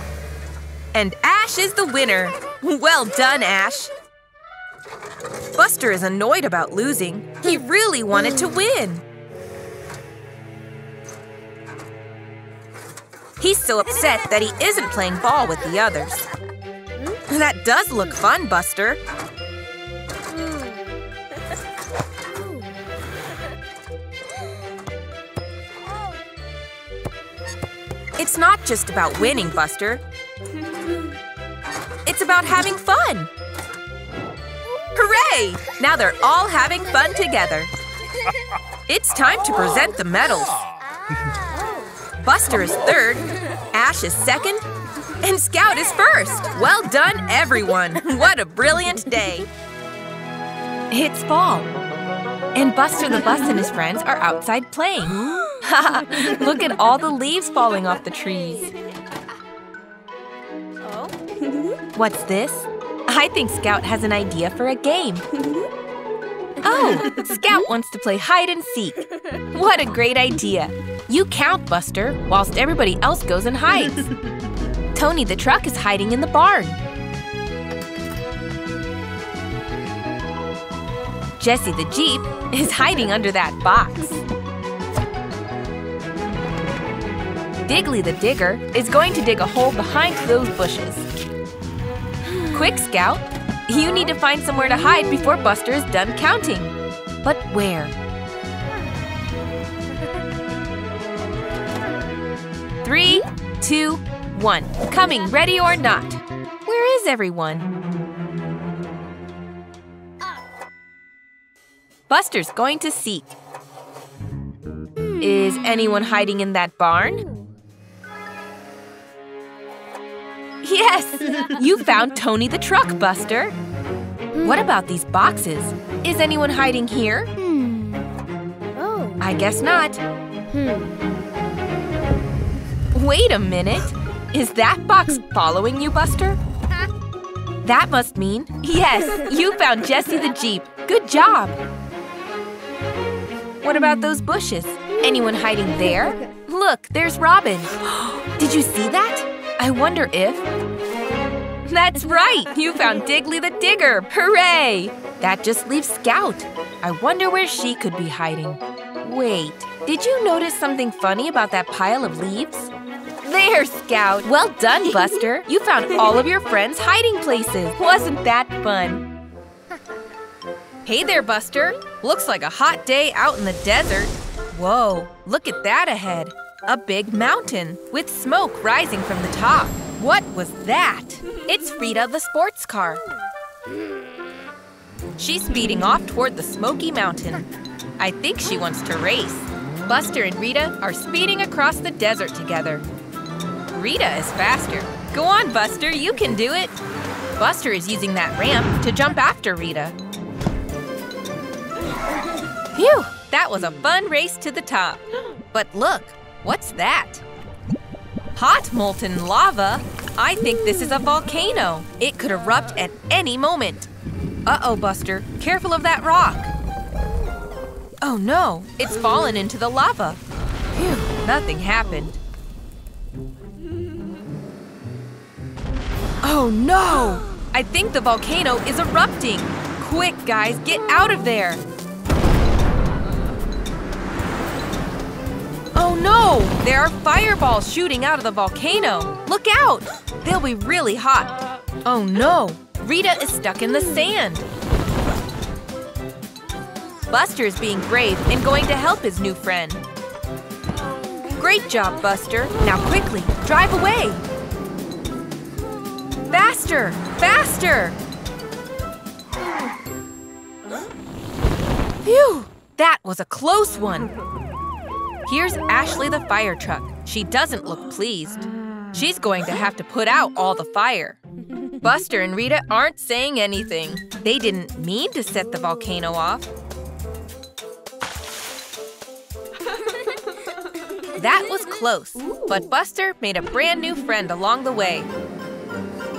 And Ash is the winner. Well done, Ash. Buster is annoyed about losing. He really wanted to win. He's so upset that he isn't playing ball with the others. That does look fun, Buster. It's not just about winning, Buster. It's about having fun. Hooray! Now they're all having fun together. It's time to present the medals. Ah. Buster is third, Ash is second, and Scout is first. Well done, everyone. What a brilliant day. It's fall, and Buster the Bus and his friends are outside playing. Look at all the leaves falling off the trees. Oh. What's this? I think Scout has an idea for a game. Oh, Scout wants to play hide and seek. What a great idea. You count, Buster, whilst everybody else goes and hides. Tony the truck is hiding in the barn. Jessie the Jeep is hiding under that box. Diggly the Digger is going to dig a hole behind those bushes. Quick, Scout! You need to find somewhere to hide before Buster is done counting. But where? Three, two, one. Coming, ready or not. Where is everyone? Buster's going to seek. Is anyone hiding in that barn? Yes! You found Tony the Truck, Buster. What about these boxes? Is anyone hiding here? Oh. I guess not. Hmm. Wait a minute. Is that box following you, Buster? That must mean, yes, you found Jesse the Jeep. Good job. What about those bushes? Anyone hiding there? Look, there's Robin. Did you see that? I wonder if... That's right! You found Diggly the Digger! Hooray! That just leaves Scout. I wonder where she could be hiding. Wait, did you notice something funny about that pile of leaves? There, Scout! Well done, Buster! You found all of your friends' hiding places. Wasn't that fun? Hey there, Buster! Looks like a hot day out in the desert. Whoa, look at that ahead. A big mountain with smoke rising from the top. What was that? It's Rita the sports car. She's speeding off toward the smoky mountain. I think she wants to race. Buster and Rita are speeding across the desert together. Rita is faster. Go on, Buster, you can do it. Buster is using that ramp to jump after Rita. Phew, that was a fun race to the top. But look, what's that? Hot molten lava? I think this is a volcano. It could erupt at any moment. Uh-oh, Buster, careful of that rock. Oh no, it's fallen into the lava. Phew, nothing happened. Oh no! I think the volcano is erupting. Quick, guys, get out of there. Oh no! There are fireballs shooting out of the volcano. Look out! They'll be really hot. Oh no! Rita is stuck in the sand. Buster is being brave and going to help his new friend. Great job, Buster. Now quickly, drive away. Faster! Faster! Phew! That was a close one. Here's Ashley the fire truck. She doesn't look pleased. She's going to have to put out all the fire. Buster and Rita aren't saying anything. They didn't mean to set the volcano off. That was close, but Buster made a brand new friend along the way.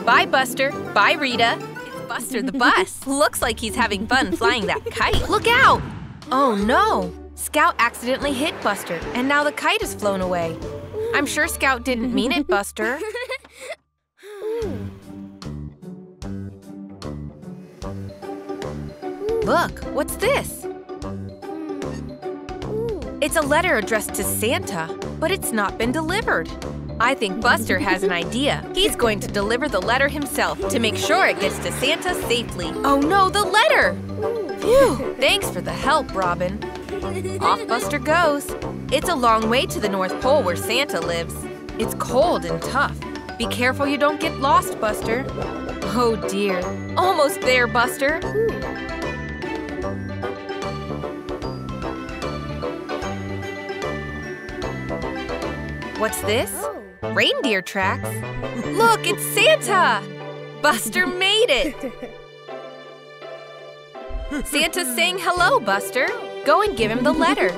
Bye, Buster. Bye, Rita. It's Buster the bus. Looks like he's having fun flying that kite. Look out! Oh no! Scout accidentally hit Buster, and now the kite has flown away. I'm sure Scout didn't mean it, Buster. Look, what's this? It's a letter addressed to Santa, but it's not been delivered. I think Buster has an idea. He's going to deliver the letter himself to make sure it gets to Santa safely. Oh no, the letter! Phew, thanks for the help, Robin. Off Buster goes. It's a long way to the North Pole where Santa lives. It's cold and tough. Be careful you don't get lost, Buster. Oh dear. Almost there, Buster. What's this? Reindeer tracks? Look, it's Santa! Buster made it! Santa's saying hello, Buster. Go and give him the letter.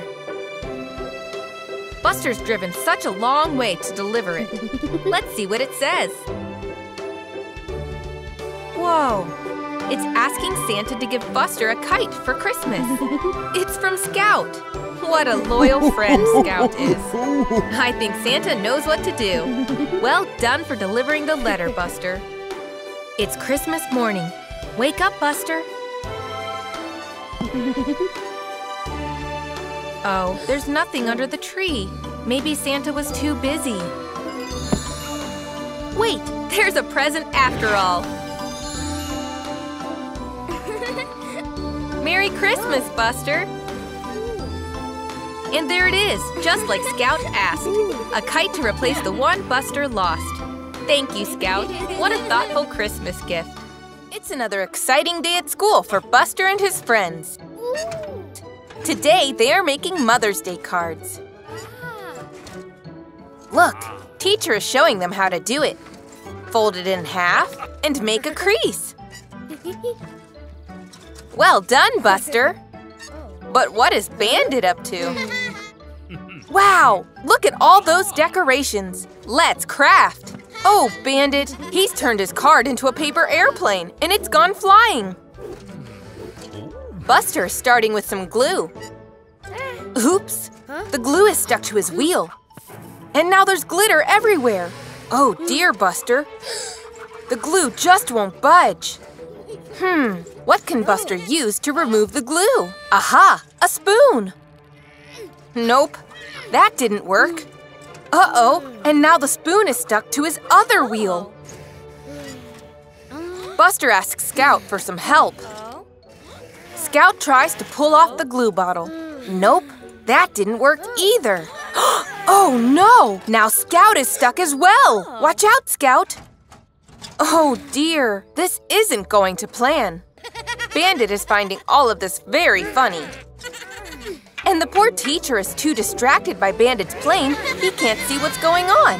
Buster's driven such a long way to deliver it. Let's see what it says. Whoa! It's asking Santa to give Buster a kite for Christmas. It's from Scout. What a loyal friend Scout is. I think Santa knows what to do. Well done for delivering the letter, Buster. It's Christmas morning. Wake up, Buster. Uh-oh, there's nothing under the tree. Maybe Santa was too busy. Wait, there's a present after all. Merry Christmas, Buster! And there it is, just like Scout asked. A kite to replace the one Buster lost. Thank you, Scout. What a thoughtful Christmas gift. It's another exciting day at school for Buster and his friends. Today, they are making Mother's Day cards. Look, teacher is showing them how to do it. Fold it in half and make a crease. Well done, Buster. But what is Bandit up to? Wow, look at all those decorations. Let's craft. Oh, Bandit, he's turned his card into a paper airplane and it's gone flying. Buster is starting with some glue. Oops, the glue is stuck to his wheel. And now there's glitter everywhere. Oh dear, Buster. The glue just won't budge. Hmm, what can Buster use to remove the glue? Aha, a spoon. Nope, that didn't work. Uh-oh, and now the spoon is stuck to his other wheel. Buster asks Scout for some help. Scout tries to pull off the glue bottle. Nope, that didn't work either. oh no! Now Scout is stuck as well! Watch out, Scout! Oh dear, this isn't going to plan. Bandit is finding all of this very funny. And the poor teacher is too distracted by Bandit's plane, he can't see what's going on.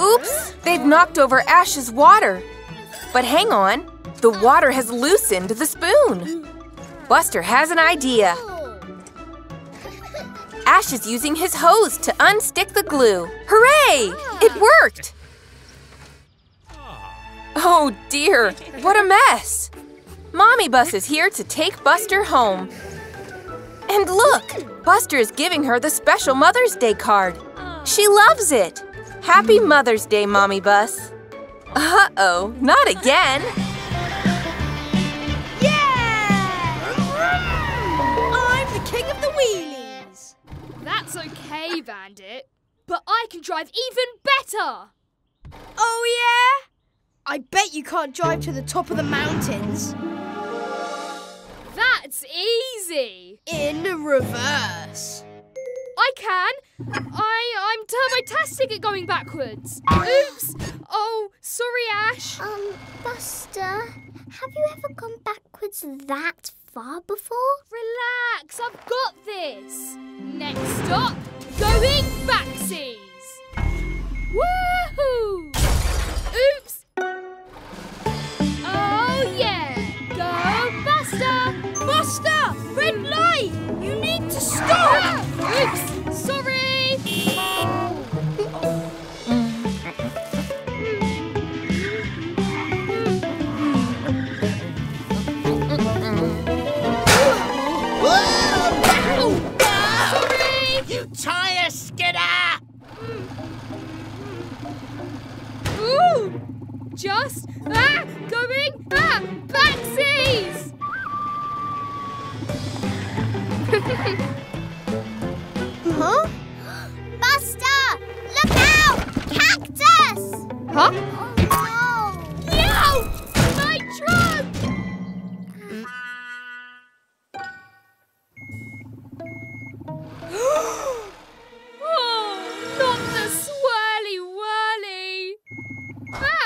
Oops, they've knocked over Ash's water. But hang on, the water has loosened the spoon. Buster has an idea. Ash is using his hose to unstick the glue. Hooray! It worked! Oh dear, what a mess! Mommy Bus is here to take Buster home. And look, Buster is giving her the special Mother's Day card. She loves it. Happy Mother's Day, Mommy Bus. Uh-oh, not again. Okay, Bandit. But I can drive even better. Oh, yeah? I bet you can't drive to the top of the mountains. That's easy. In reverse. I can. I I'm turbotastic at going backwards. Oops. Oh, sorry, Ash. Um, Buster, have you ever gone backwards that far before? Relax, I've got this. Next stop, going backsies. Woohoo! Oops. Oh yeah, go Buster. Buster! Red light! You need to stop! Oops, sorry. Just ah, going ah, backsies. Huh? Buster! Look out! Cactus! Huh? Oh, No! My truck! oh, not the swirly whirly! Ah!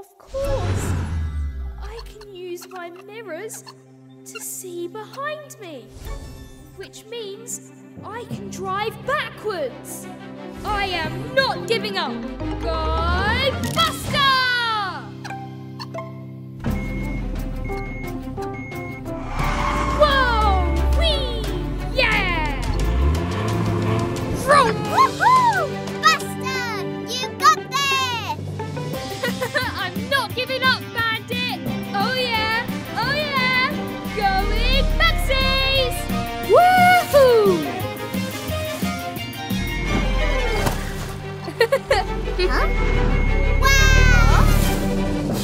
Of course! I can use my mirrors to see behind me, which means I can drive backwards. I am not giving up. Go Buster! Whoa! Wee! Yeah! Vroom! huh? Wow!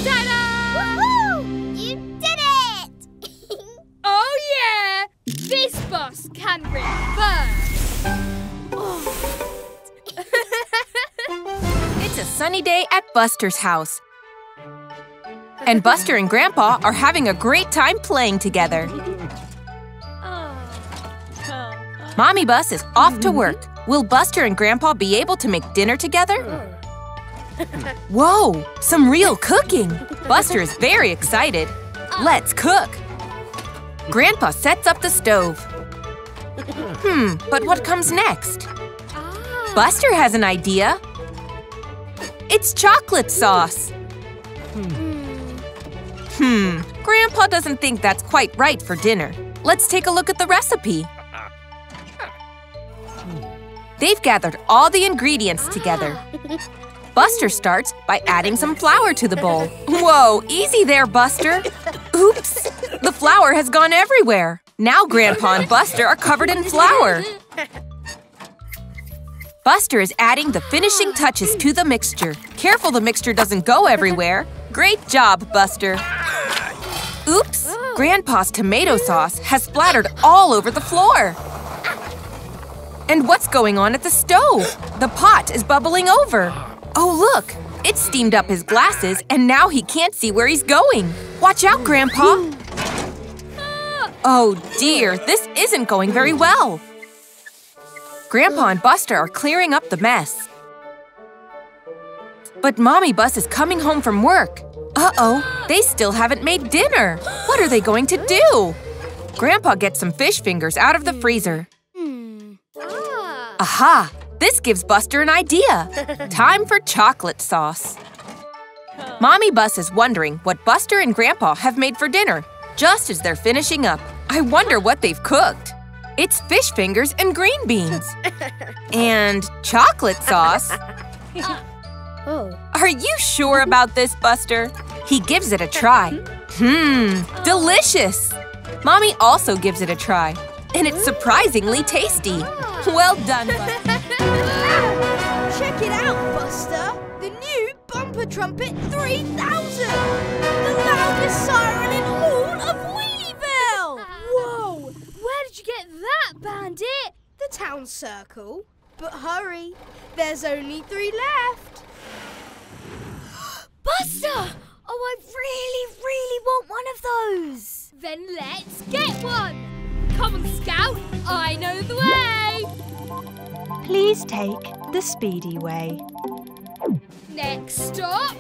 Ta-da! You did it! oh, yeah! This boss can reverse. It's a sunny day at Buster's house. And Buster and Grandpa are having a great time playing together. Oh, Mommy Bus is off to work. Will Buster and Grandpa be able to make dinner together? Oh. Whoa, some real cooking! Buster is very excited. Let's cook! Grandpa sets up the stove. Hmm, but what comes next? Buster has an idea. It's chocolate sauce. Hmm, Grandpa doesn't think that's quite right for dinner. Let's take a look at the recipe. They've gathered all the ingredients together. Buster starts by adding some flour to the bowl. Whoa, easy there, Buster. Oops, the flour has gone everywhere. Now Grandpa and Buster are covered in flour. Buster is adding the finishing touches to the mixture. Careful the mixture doesn't go everywhere. Great job, Buster. Oops, Grandpa's tomato sauce has splattered all over the floor. And what's going on at the stove? The pot is bubbling over. Oh, look! It steamed up his glasses, and now he can't see where he's going. Watch out, Grandpa! Oh dear, this isn't going very well. Grandpa and Buster are clearing up the mess. But Mommy Bus is coming home from work. Uh-oh, they still haven't made dinner. What are they going to do? Grandpa gets some fish fingers out of the freezer. Hmm. Ah. Aha! This gives Buster an idea. Time for chocolate sauce. Mommy Bus is wondering what Buster and Grandpa have made for dinner, just as they're finishing up. I wonder what they've cooked. It's fish fingers and green beans. And chocolate sauce. Oh. Are you sure about this, Buster? He gives it a try. Hmm, delicious! Mommy also gives it a try. And it's surprisingly tasty. Well done, Buster. Check it out, Buster! The new Bumper Trumpet 3000! The loudest siren in all of Wheelie Whoa! Where did you get that, Bandit? The town circle. But hurry, there's only three left. Buster! Oh, I really, really want one of those. Then let's get one! Come on, Scout, I know the way! Please take the speedy way. Next stop,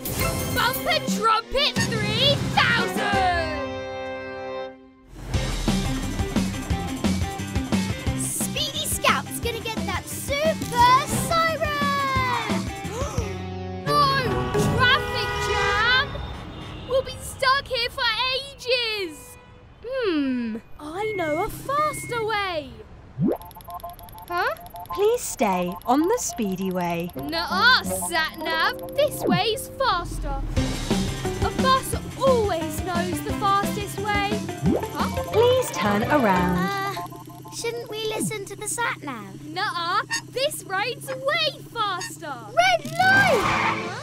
Bumper Trumpet 3000! Speedy Scout's gonna get that super siren! no! Traffic jam! We'll be stuck here for ages! Hmm, I know a faster way! Huh? Please stay on the speedy way. Nuh-uh, Sat-Nav. This way's faster. A bus always knows the fastest way. Huh? Please turn around. Uh, shouldn't we listen to the sat nav? Nuh-uh, this road's way faster. Red light!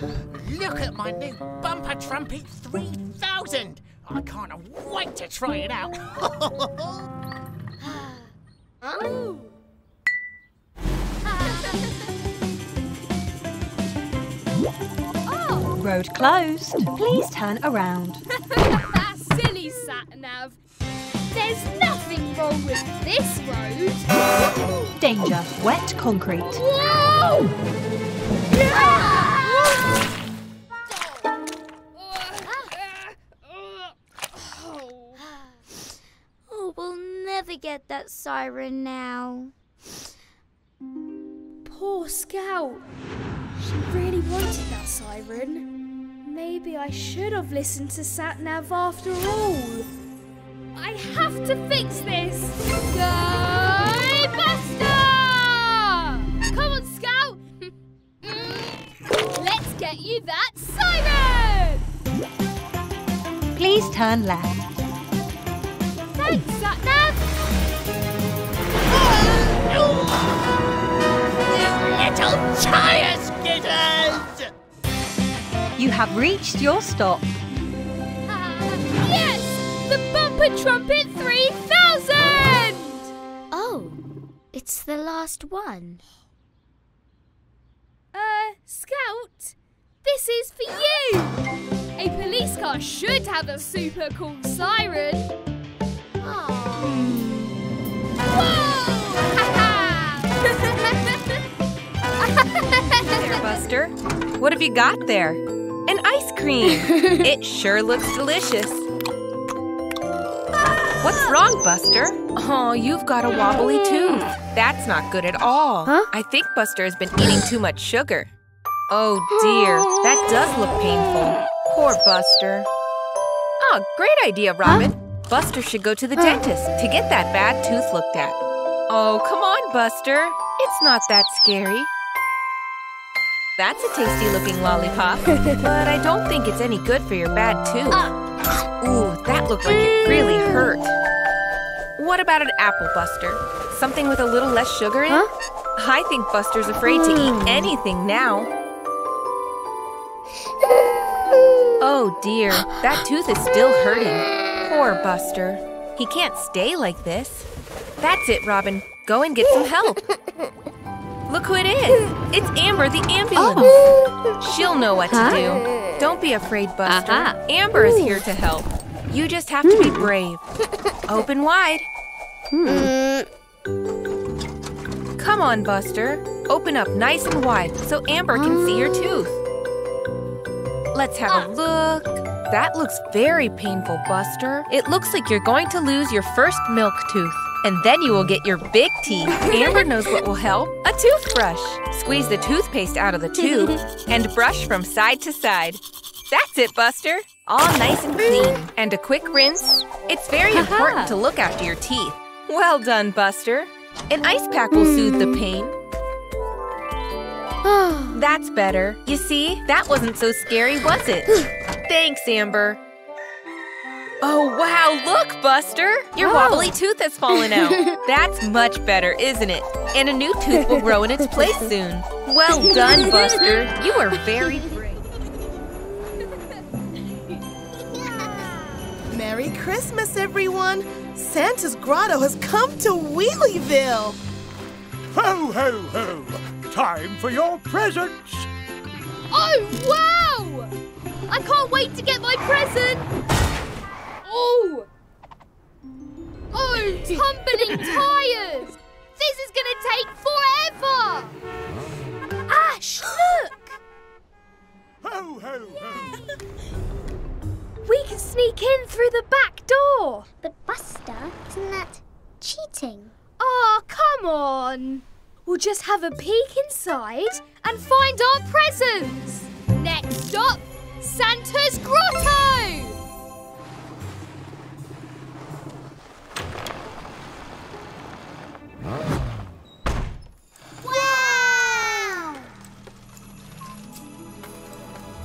Look at my new Bumper Trumpet 3000! I can't wait to try it out. Oh. oh, Road closed. Please turn around. that silly sat-nav. There's nothing wrong with this road. Danger. Wet concrete. Whoa! Oh, we'll never get that siren now. Poor Scout. She really wanted that siren. Maybe I should have listened to Sat Nav after all. I have to fix this. Go Buster! Get you that siren. Please turn left. Thanks, Sat Nav. Little tire skidders! You have reached your stop. Yes! The Bumper Trumpet 3000! Oh, it's the last one. Uh, Scout, this is for you! A police car should have a super cool siren. There, Buster. What have you got there? An ice cream. it sure looks delicious. What's wrong, Buster? Oh, you've got a wobbly tooth. That's not good at all. Huh? I think Buster has been eating too much sugar. Oh dear, that does look painful. Poor Buster. Oh, great idea, Robin. Buster should go to the dentist to get that bad tooth looked at. Oh, come on, Buster. It's not that scary. That's a tasty looking lollipop, but I don't think it's any good for your bad tooth. Ooh, that looked like it really hurt. What about an apple, Buster? Something with a little less sugar in? I think Buster's afraid to eat hmm. anything now. Oh dear, that tooth is still hurting. Poor Buster. He can't stay like this. That's it, Robin. Go and get some help. Look who it is. It's Amber, the ambulance. Oh. She'll know what to do. Don't be afraid, Buster. Uh-huh. Amber is here to help. You just have to be hmm. brave. Open wide. Hmm. Come on, Buster. Open up nice and wide so Amber can see your ah. tooth. Let's have a ah. look. That looks very painful, Buster. It looks like you're going to lose your first milk tooth. And then you will get your big teeth. Amber knows what will help. A toothbrush. Squeeze the toothpaste out of the tube and brush from side to side. That's it, Buster. All nice and clean. And a quick rinse. It's very important to look after your teeth. Well done, Buster. An ice pack will soothe the pain. That's better. You see, that wasn't so scary, was it? Thanks, Amber. Oh, wow, look, Buster! Your oh. wobbly tooth has fallen out. That's much better, isn't it? And a new tooth will grow in its place soon. Well done, Buster. You are very brave. Merry Christmas, everyone! Santa's grotto has come to Wheelieville! Ho, ho, ho! Time for your presents! Oh, wow! I can't wait to get my present! Oh! Oh, tumbling tires! This is gonna take forever! Ash, look! Ho, ho, ho! We can sneak in through the back door! But Buster, isn't that cheating? Oh, come on! We'll just have a peek inside and find our presents! Next stop, Santa's Grotto! Wow!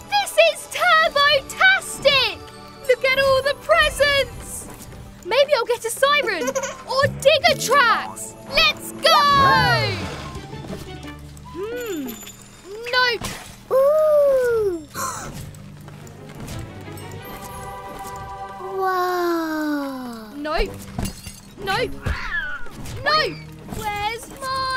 This is Turbo-tastic! Look at all the presents! Maybe I'll get a siren or digger tracks! Let's go! Hmm. Nope. Ooh! Wow! Nope. Nope. Nope. Where's mine?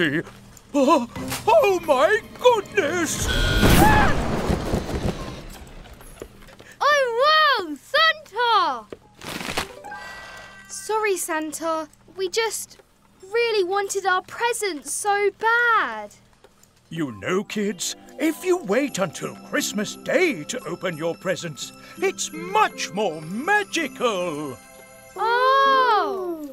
Naughty! Oh, oh my goodness! Oh wow! Santa! Sorry, Santa. We just really wanted our presents so bad. You know, kids, if you wait until Christmas Day to open your presents, it's much more magical! Oh!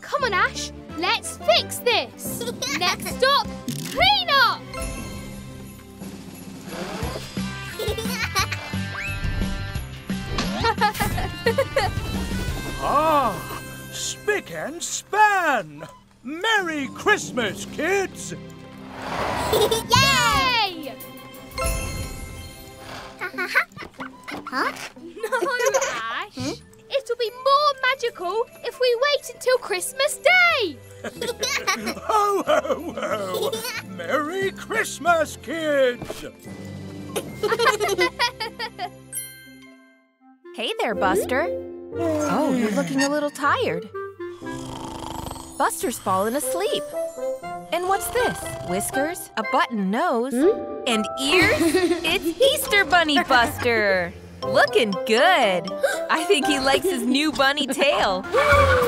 Come on, Ash. Let's fix this. Next stop, clean up. Ah, spick and span! Merry Christmas, kids! Yay! huh? No, Ash. It'll be more magical if we wait until Christmas Day. Ho, ho, ho! Merry Christmas, kids! Hey there, Buster. Oh, you're looking a little tired. Buster's fallen asleep. And what's this? Whiskers, a button nose, hmm? and ears? it's Easter Bunny Buster! Looking good. I think he likes his new bunny tail.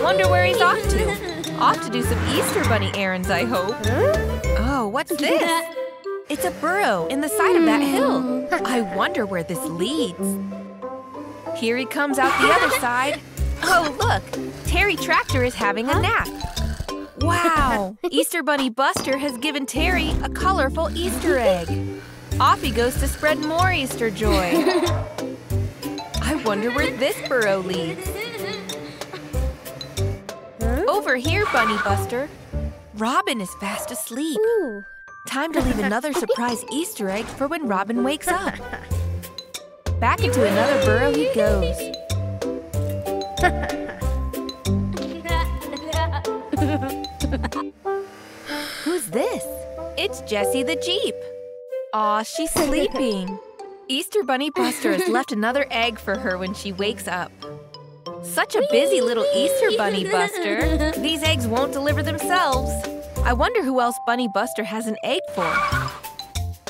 Wonder where he's off to. Off to do some Easter Bunny errands, I hope. Oh, what's this? It's a burrow in the side of that hmm. hill. I wonder where this leads. Here he comes out the other side. Oh, look! Terry Tractor is having a nap. Wow! Easter Bunny Buster has given Terry a colorful Easter egg. Off he goes to spread more Easter joy. I wonder where this burrow leads. Over here, Bunny Buster. Robin is fast asleep. Time to leave another surprise Easter egg for when Robin wakes up. Back into another burrow he goes. Who's this? It's Jessie the Jeep. Aw, she's sleeping. Easter Bunny Buster has left another egg for her when she wakes up. Such a busy little Easter Bunny Buster. These eggs won't deliver themselves. I wonder who else Bunny Buster has an egg for.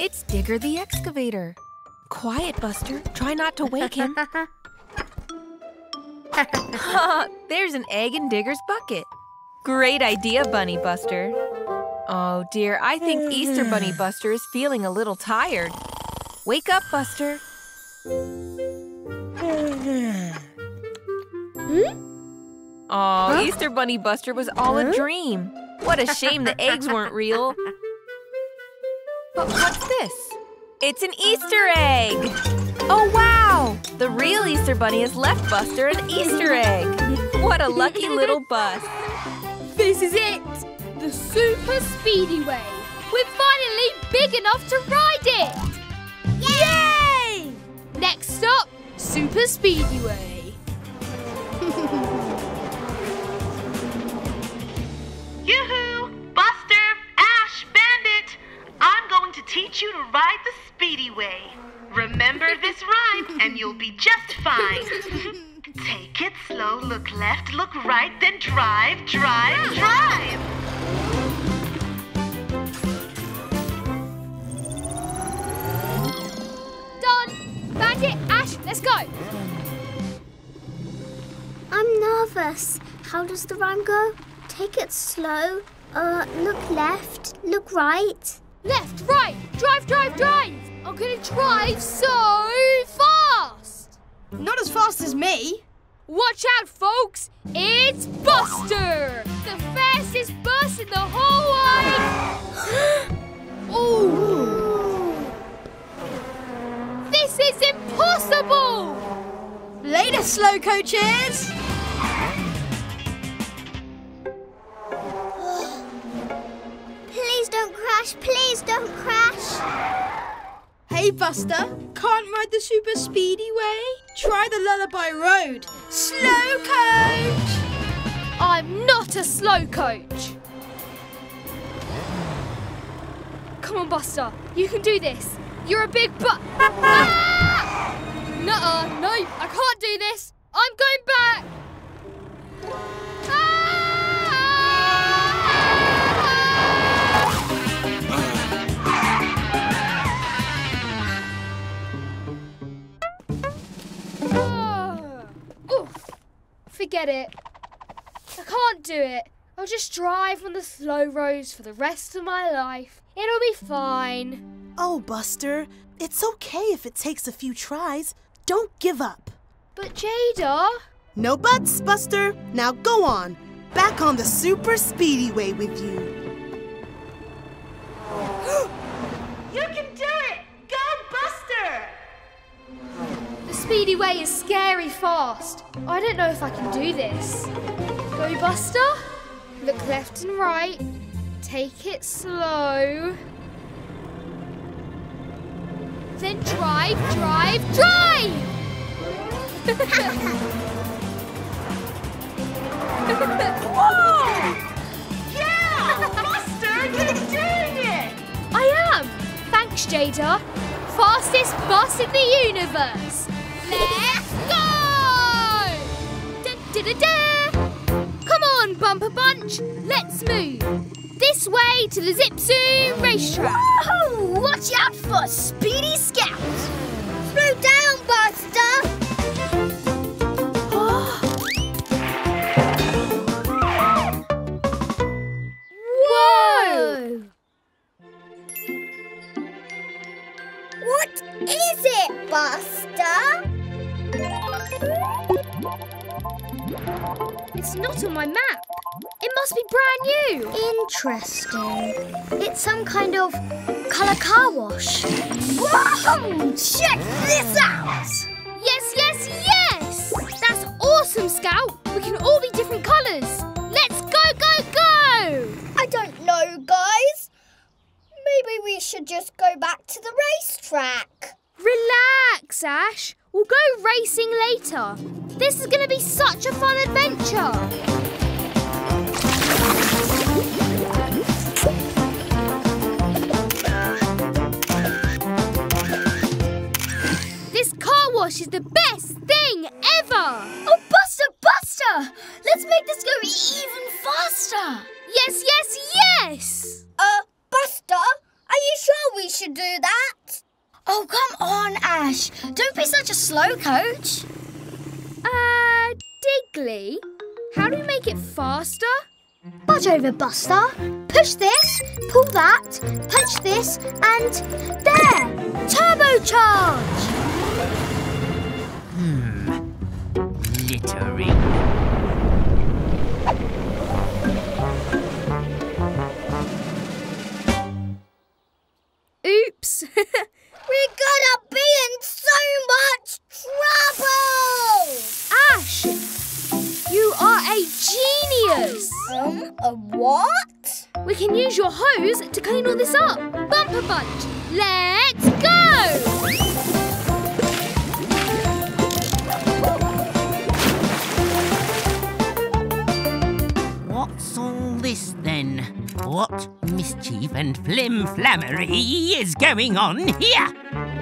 It's Digger the Excavator. Quiet, Buster. Try not to wake him. There's an egg in Digger's bucket. Great idea, Bunny Buster. Oh dear, I think Easter Bunny Buster is feeling a little tired. Wake up, Buster. Oh, Easter Bunny Buster was all a dream. What a shame the eggs weren't real. But what's this? It's an Easter egg! Oh, wow! The real Easter Bunny has left Buster an Easter egg. What a lucky little bus. This is it! The Super Speedy Way. We're finally big enough to ride it! Yay! Next stop, Super Speedy Way. Yoo-hoo! Buster! Ash! Bandit! I'm going to teach you to ride the speedy way. Remember this rhyme and you'll be just fine. Take it slow, look left, look right, then drive, drive, drive! Done! Bandit, Ash, let's go! I'm nervous. How does the rhyme go? Take it slow. Uh, look left, look right. Left, right, drive, drive, drive! I'm gonna drive so fast! Not as fast as me. Watch out, folks! It's Buster! The fastest bus in the whole wide... oh! This is impossible! Later, slow coaches. Crash, please don't crash. Hey, Buster. Can't ride the super speedy way? Try the Lullaby Road. Slow coach. I'm not a slow coach! Come on, Buster. You can do this. You're a big bu- ah! Nuh-uh. No, I can't do this. I'm going back. Forget it. I can't do it. I'll just drive on the slow roads for the rest of my life. It'll be fine. Oh, Buster, it's okay if it takes a few tries. Don't give up. But Jada. No buts, Buster. Now go on. Back on the super speedy way with you. speedy way is scary fast. I don't know if I can do this. Go, Buster. Look left and right. Take it slow. Then drive, drive, drive! Whoa! Yeah! Buster, you're doing it! I am! Thanks, Jada. Fastest bus in the universe. Let's go! Da-da-da-da! Come on, Bumper Bunch. Let's move. This way to the Zip Zoom racetrack. Whoa! Watch out for Speedy Scout! Slow down, Buster! Whoa! What is it, Buster? It's not on my map. It must be brand new. Interesting. It's some kind of colour car wash. Whoa! Check this out! Yes, yes, yes! That's awesome, Scout. We can all be different colours. Let's go, go, go! I don't know, guys. Maybe we should just go back to the racetrack. Relax, Ash. We'll go racing later. This is going to be such a fun adventure. This car wash is the best thing ever! Oh, Buster, Buster! Let's make this go even faster. Yes, yes, yes! Uh, Buster, are you sure we should do that? Oh, come on, Ash. Don't be such a slow coach. Uh, Diggly, how do we make it faster? Budge over, Buster. Push this, pull that, punch this, and there! Turbocharge! Hmm. Littering. Oops. We're gonna be in so much trouble! Ash, you are a genius! Um, a what? We can use your hose to clean all this up. Bumper Bunch, let's go! What's all this then? What mischief and flim-flammery is going on here?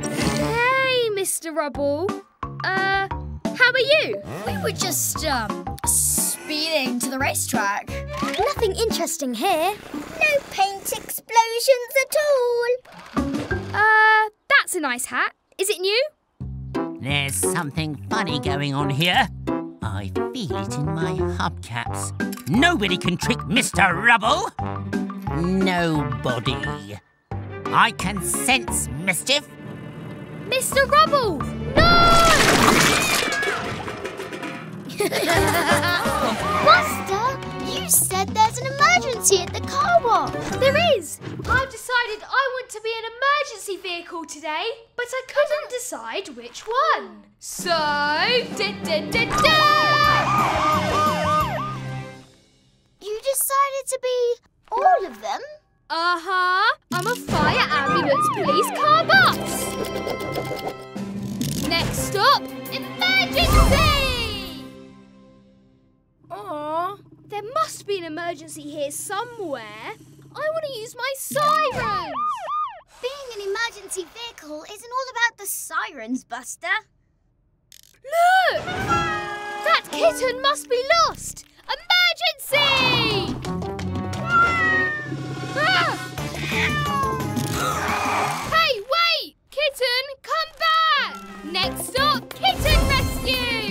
Hey, Mr. Rubble. Uh, how are you? We were just, um, speeding to the racetrack. Nothing interesting here. No paint explosions at all. Uh, that's a nice hat. Is it new? There's something funny going on here. I feel it in my hubcaps. Nobody can trick Mr. Rubble. Nobody. I can sense mischief. Mr. Rubble! Buster, you said there's an emergency at the car wash. There is. I've decided I want to be an emergency vehicle today, but I couldn't decide which one. So, da da da da! You decided to be all of them? Uh huh. I'm a fire ambulance police car bus. Next stop, emergency! Aw, there must be an emergency here somewhere. I want to use my sirens. Being an emergency vehicle isn't all about the sirens, Buster. Look! That kitten must be lost! Emergency! Ah! Hey, wait! Kitten, come back! Next stop, kitten rescue!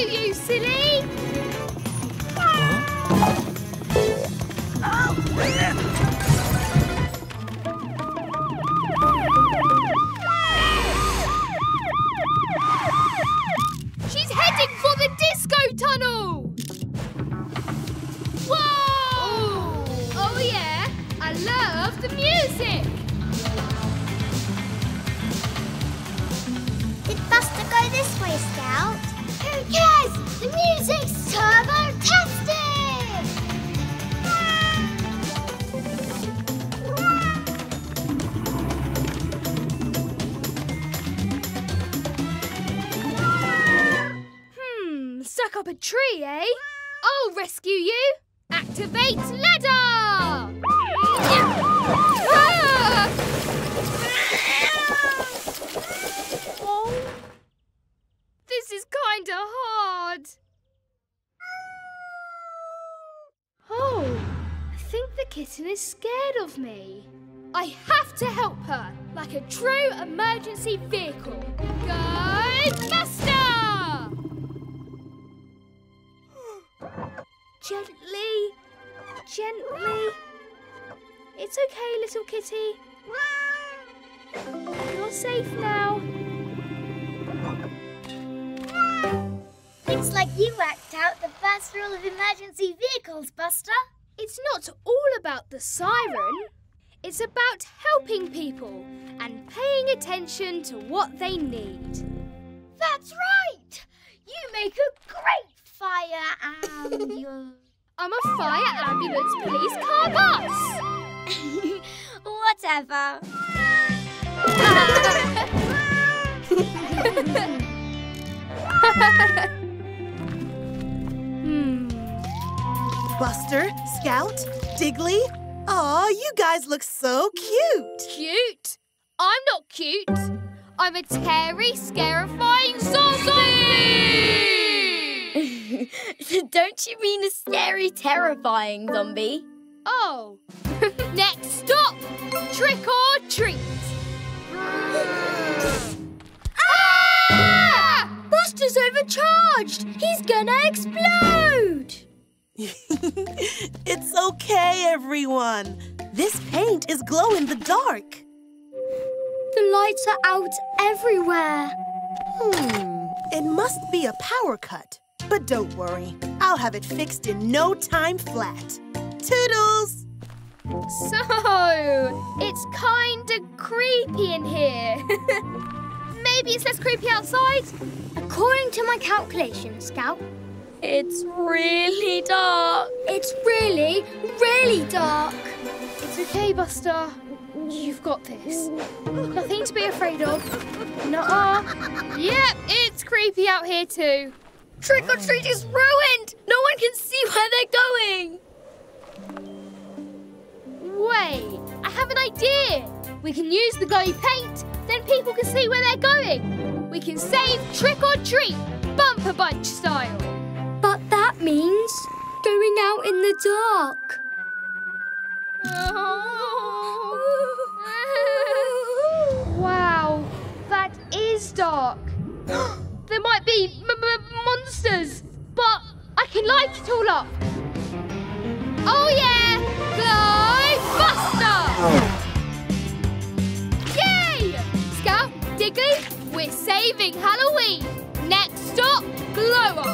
To you, silly! She's heading for the disco tunnel! Whoa! Oh yeah, I love the music! Did Buster go this way, Scout. Cares? The music's turbo-tastic! Hmm, stuck up a tree, eh? I'll rescue you! Activate ladder! Kinda hard. Oh, I think the kitten is scared of me. I have to help her, like a true emergency vehicle. Go Buster! Gently, gently. It's okay, little kitty. You're safe now. Looks like you worked out the first rule of emergency vehicles, Buster. It's not all about the siren. It's about helping people and paying attention to what they need. That's right! You make a great fire ambulance. I'm a fire ambulance police car bus. Whatever. Hmm. Buster, Scout, Diggly. Aw, you guys look so cute. Cute? I'm not cute. I'm a terry, scarifying zombie! Don't you mean a scary, terrifying zombie? Oh. Next stop! Trick or treat! Buster's overcharged! He's gonna explode! it's okay, everyone. This paint is glow in the dark. The lights are out everywhere. Hmm, it must be a power cut. But don't worry, I'll have it fixed in no time flat. Toodles! So, it's kinda creepy in here. Maybe it's less creepy outside? According to my calculations, Scout, it's really dark. It's really, really dark. It's okay, Buster. You've got this. Nothing to be afraid of. Nuh-uh. Yep, it's creepy out here too. Trick or treat is ruined! No one can see where they're going! Wait, I have an idea. We can use the glowy paint, then people can see where they're going. We can save Trick or Treat, bumper bunch style. But that means going out in the dark. wow, that is dark. there might be monsters, but I can light it all up. Oh yeah! Glow Diggly, we're saving Halloween. Next stop, Glow Up.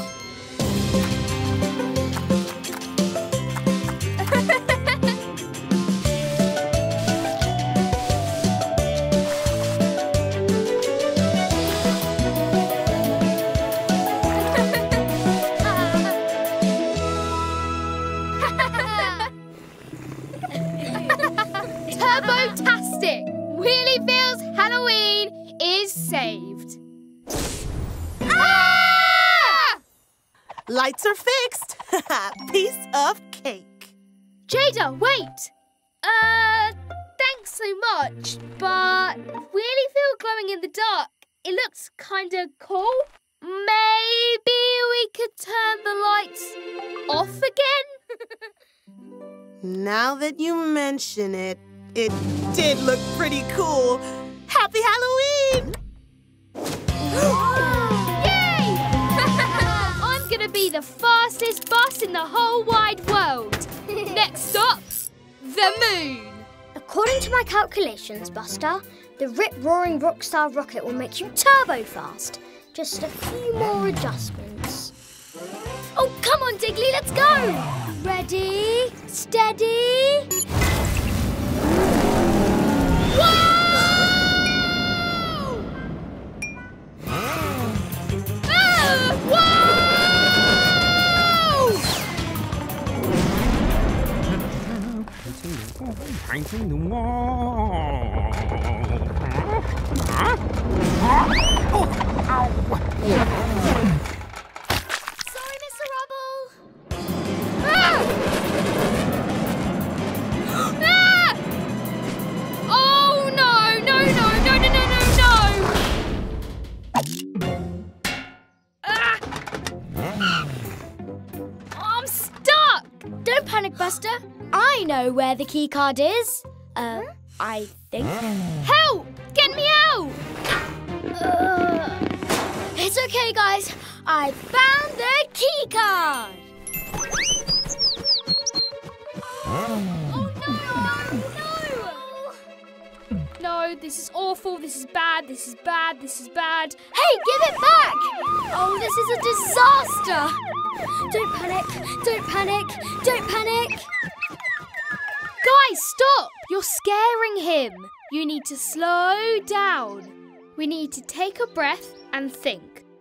Turbo-tastic! Wheelieville's Halloween saved. Ah! Lights are fixed. Piece of cake. Jada, wait! Uh, thanks so much, but really feel glowing in the dark, it looks kinda cool. Maybe we could turn the lights off again? Now that you mention it, it did look pretty cool. Happy Halloween! Yay! I'm gonna be the fastest bus in the whole wide world. Next stop, the moon. According to my calculations, Buster, the rip-roaring Rockstar rocket will make you turbo fast. Just a few more adjustments. Oh, come on, Diggly, let's go! Ready, steady. Painting the wall. Huh? Huh? Oh, ow. Sorry, Mr. Rubble. Ah! Ah! Oh no, no, no, no, no, no, no, no! Ah! I'm stuck! Don't panic, Buster. I know where the key card is. Uh, I think. Help! Get me out! Uh, it's okay, guys. I found the key card. No, this is awful, this is bad, this is bad, this is bad. Hey, give it back! Oh, this is a disaster! Don't panic, don't panic, don't panic! Guys, stop! You're scaring him. You need to slow down. We need to take a breath and think.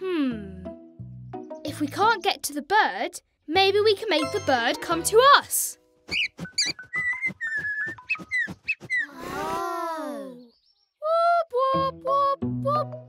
Hmm. If we can't get to the bird, maybe we can make the bird come to us. Whoop, whoop, whoop, whoop,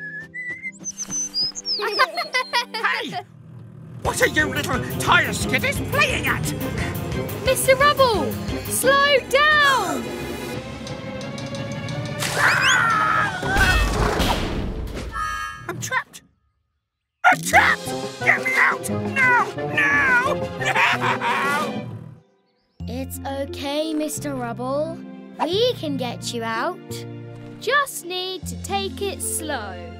Hey! What are you little tire skitters playing at? Mr. Rubble, slow down! I'm trapped. I'm trapped! Get me out! No! No! No! It's okay, Mr. Rubble. We can get you out. Just need to take it slow.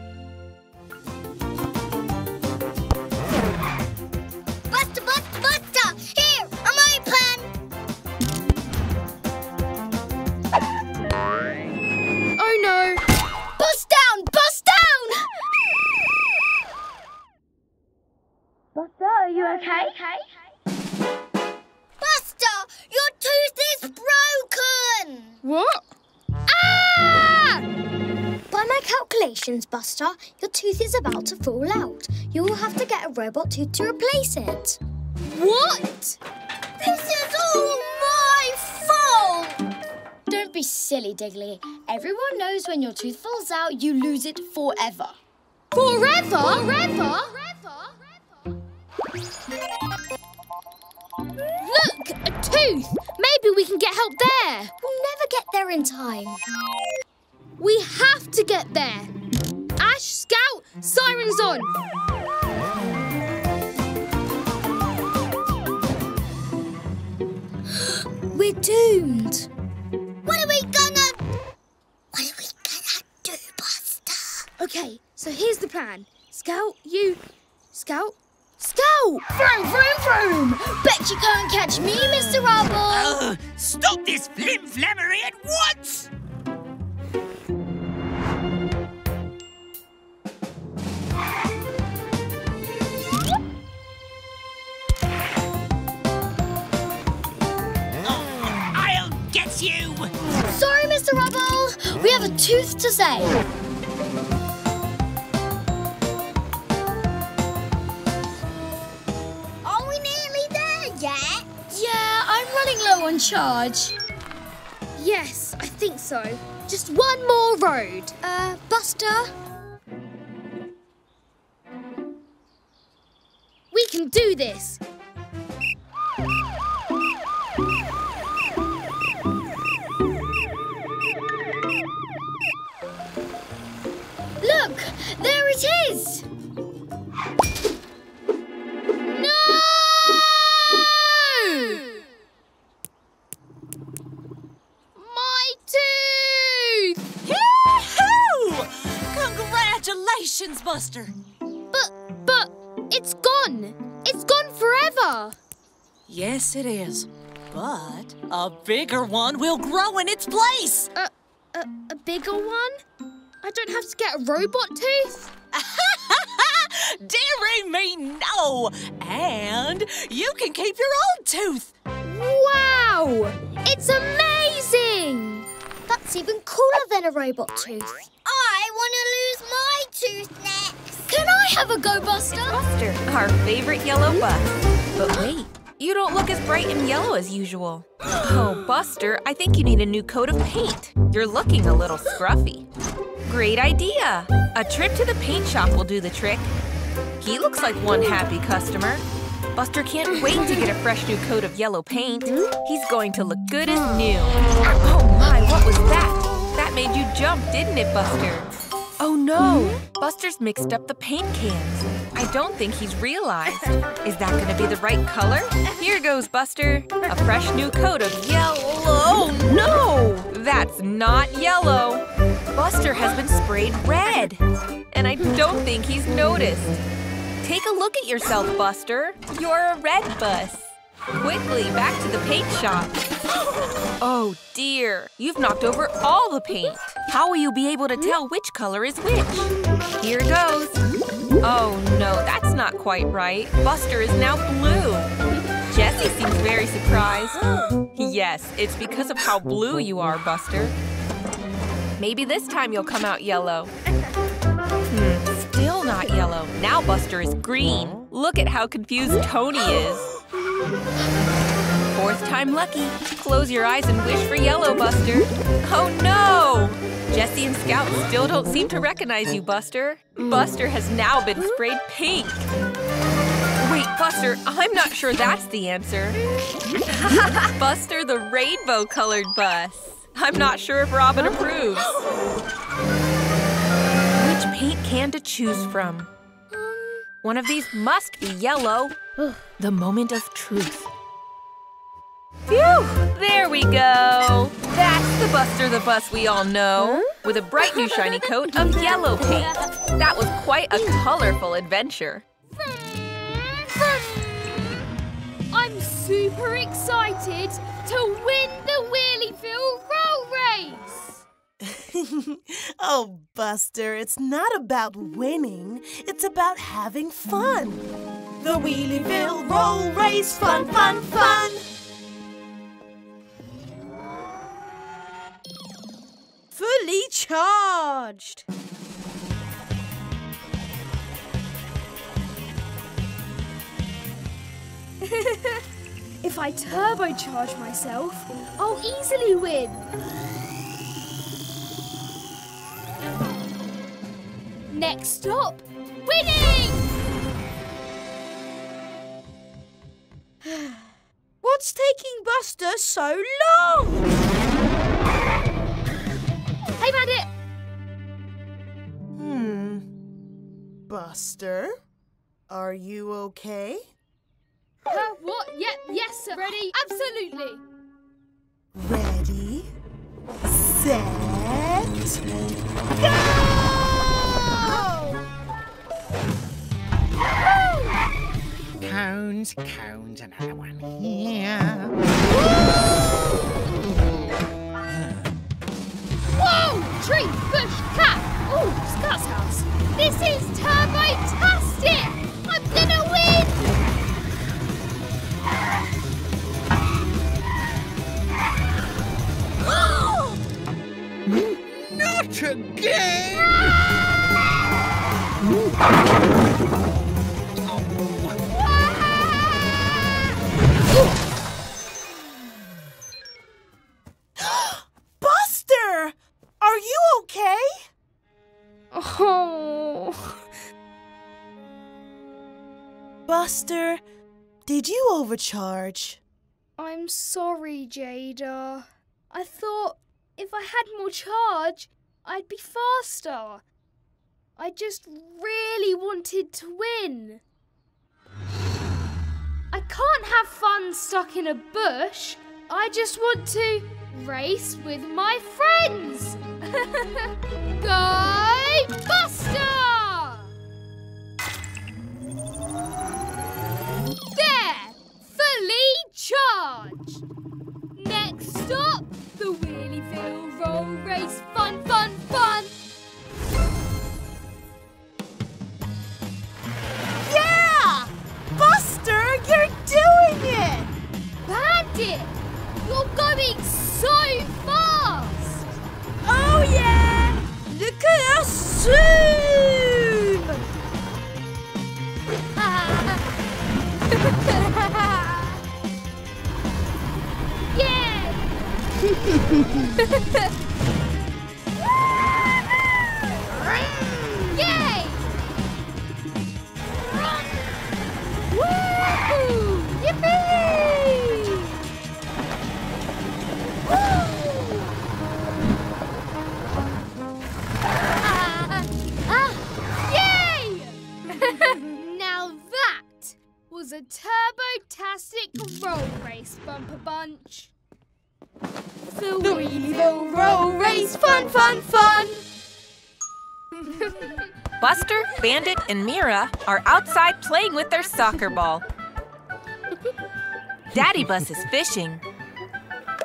Calculations, Buster, your tooth is about to fall out. You will have to get a robot tooth to replace it. What? This is all my fault! Don't be silly, Diggly. Everyone knows when your tooth falls out, you lose it forever. Forever? Forever? Look, a tooth. Maybe we can get help there. We'll never get there in time. We have to get there. Ash, Scout, sirens on. We're doomed. What are we gonna... What are we gonna do, Buster? Okay, so here's the plan. Scout, you... Scout? Scout! Vroom, vroom, vroom! Bet you can't catch me, Mr. Rubble! Uh, stop this flim-flammery at once! Mr. Rubble. We have a tooth to save. Are we nearly there yet? Yeah, I'm running low on charge. Yes, I think so. Just one more road. Uh, Buster? We can do this. There it is. No! My tooth! Yahoo! Congratulations, Buster. But, but, it's gone. It's gone forever. Yes, it is. But a bigger one will grow in its place. A, a, a bigger one? I don't have to get a robot tooth? Dearie me, no! And you can keep your old tooth. Wow! It's amazing! That's even cooler than a robot tooth. I want to lose my tooth next. Can I have a go, Buster? Buster, our favorite yellow bus. But wait, you don't look as bright and yellow as usual. Oh, Buster, I think you need a new coat of paint. You're looking a little scruffy. Great idea! A trip to the paint shop will do the trick. He looks like one happy customer. Buster can't wait to get a fresh new coat of yellow paint. He's going to look good as new. Oh my, what was that? That made you jump, didn't it, Buster? Oh no! Buster's mixed up the paint cans. I don't think he's realized. Is that gonna be the right color? Here goes, Buster. A fresh new coat of yellow. Oh no! That's not yellow. Buster has been sprayed red. And I don't think he's noticed. Take a look at yourself, Buster. You're a red bus. Quickly, back to the paint shop. Oh dear, you've knocked over all the paint. How will you be able to tell which color is which? Here goes. Oh no, that's not quite right. Buster is now blue. Jessie seems very surprised. Yes, it's because of how blue you are, Buster. Maybe this time you'll come out yellow. Hmm, still not yellow. Now Buster is green. Look at how confused Tony is. Fourth time lucky. Close your eyes and wish for yellow, Buster. Oh no! Jesse and Scout still don't seem to recognize you, Buster. Buster has now been sprayed pink. Wait, Buster, I'm not sure that's the answer. Buster the rainbow colored bus. I'm not sure if Robin approves. Which paint can to choose from? Um, One of these must be yellow. The moment of truth. Phew! There we go! That's the Buster the Bus we all know, with a bright new shiny coat of yellow paint. That was quite a colorful adventure. I'm super excited to win the Roll Race! oh, Buster, it's not about winning. It's about having fun. The Wheelieville Roll Race, fun, fun, fun! Fully charged. if I turbocharge myself, I'll easily win. Next stop, winning! What's taking Buster so long? Hey, Bandit! Hmm. Buster, are you okay? Uh, what? Yeah, yes, sir. Ready? Absolutely. Ready, set, go! Cones, cones, another one here. Whoa! Tree, bush, cat! Oh, Scott's house. This is turbo-tastic! I'm gonna win! Not again! Ah! Buster! Are you okay? Oh. Buster, did you overcharge? I'm sorry, Jada. I thought if I had more charge, I'd be faster. I just really wanted to win. I can't have fun stuck in a bush. I just want to race with my friends. Go Buster! There! Fully charged! Next stop, the Wheelieville Roll Race. Fun, fun, fun! doing it! Bandit, you're going so fast! Oh yeah! Look at us zoom! yeah! yeah! Was a turbo-tastic roll race, Bumper Bunch. The Wheelie Roll Race, fun, fun, fun! Buster, Bandit, and Mira are outside playing with their soccer ball. Daddy Bus is fishing.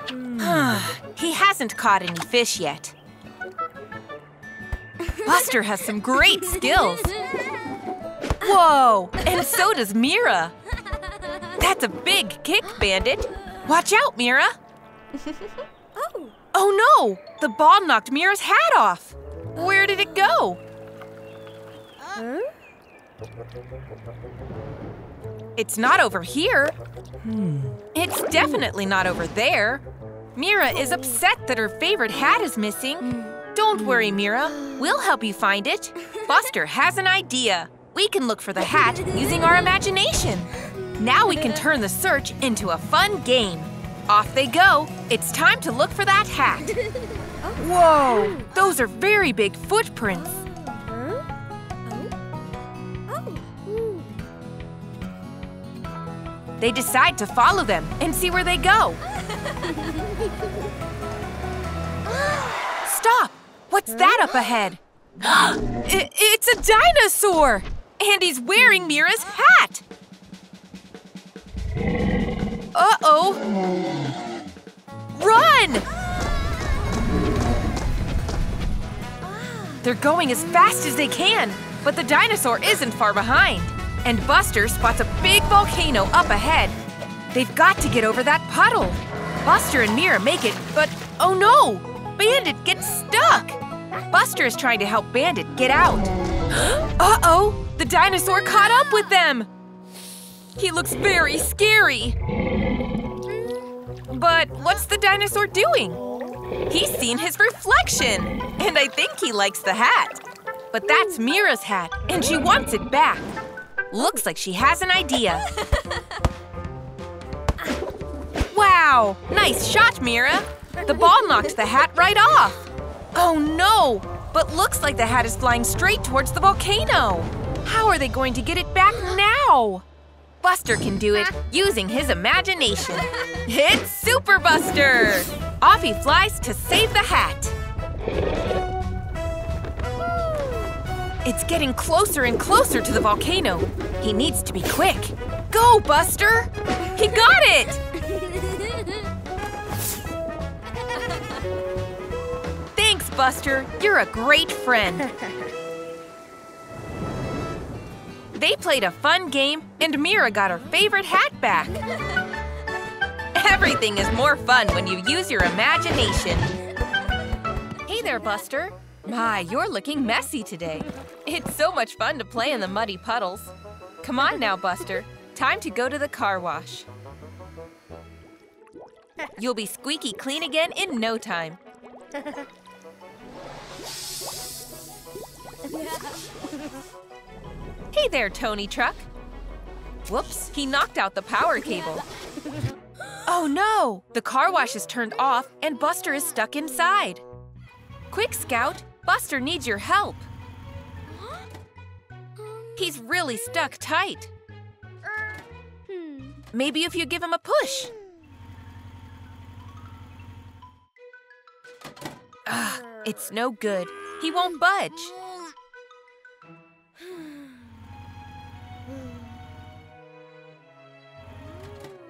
he hasn't caught any fish yet. Buster has some great skills. Whoa, and so does Mira. That's a big kick, Bandit. Watch out, Mira. oh. Oh no! The ball knocked Mira's hat off. Where did it go? Huh? It's not over here. Hmm. It's definitely not over there. Mira is upset that her favorite hat is missing. Hmm. Don't worry, Mira. We'll help you find it. Buster has an idea. We can look for the hat using our imagination. Now we can turn the search into a fun game. Off they go. It's time to look for that hat. Whoa, those are very big footprints. They decide to follow them and see where they go. Stop! What's that up ahead? I- it's a dinosaur! And he's wearing Mira's hat! Uh-oh! Run! They're going as fast as they can, but the dinosaur isn't far behind. And Buster spots a big volcano up ahead. They've got to get over that puddle. Buster and Mira make it, but oh no! Bandit gets stuck! Buster is trying to help Bandit get out. Uh-oh! The dinosaur caught up with them! He looks very scary. But what's the dinosaur doing? He's seen his reflection, and I think he likes the hat. But that's Mira's hat, and she wants it back. Looks like she has an idea. Wow! Nice shot, Mira! The ball knocked the hat right off. Oh no! But looks like the hat is flying straight towards the volcano. How are they going to get it back now? Buster can do it using his imagination. It's Super Buster! Off he flies to save the hat. It's getting closer and closer to the volcano. He needs to be quick. Go, Buster! He got it! Buster. You're a great friend. They played a fun game, and Mira got her favorite hat back. Everything is more fun when you use your imagination. Hey there, Buster. My, you're looking messy today. It's so much fun to play in the muddy puddles. Come on now, Buster. Time to go to the car wash. You'll be squeaky clean again in no time. Hey there, Tony Truck. Whoops, he knocked out the power cable. Oh no! The car wash is turned off and Buster is stuck inside. Quick, Scout! Buster needs your help. He's really stuck tight. Maybe if you give him a push. Ah, it's no good. He won't budge.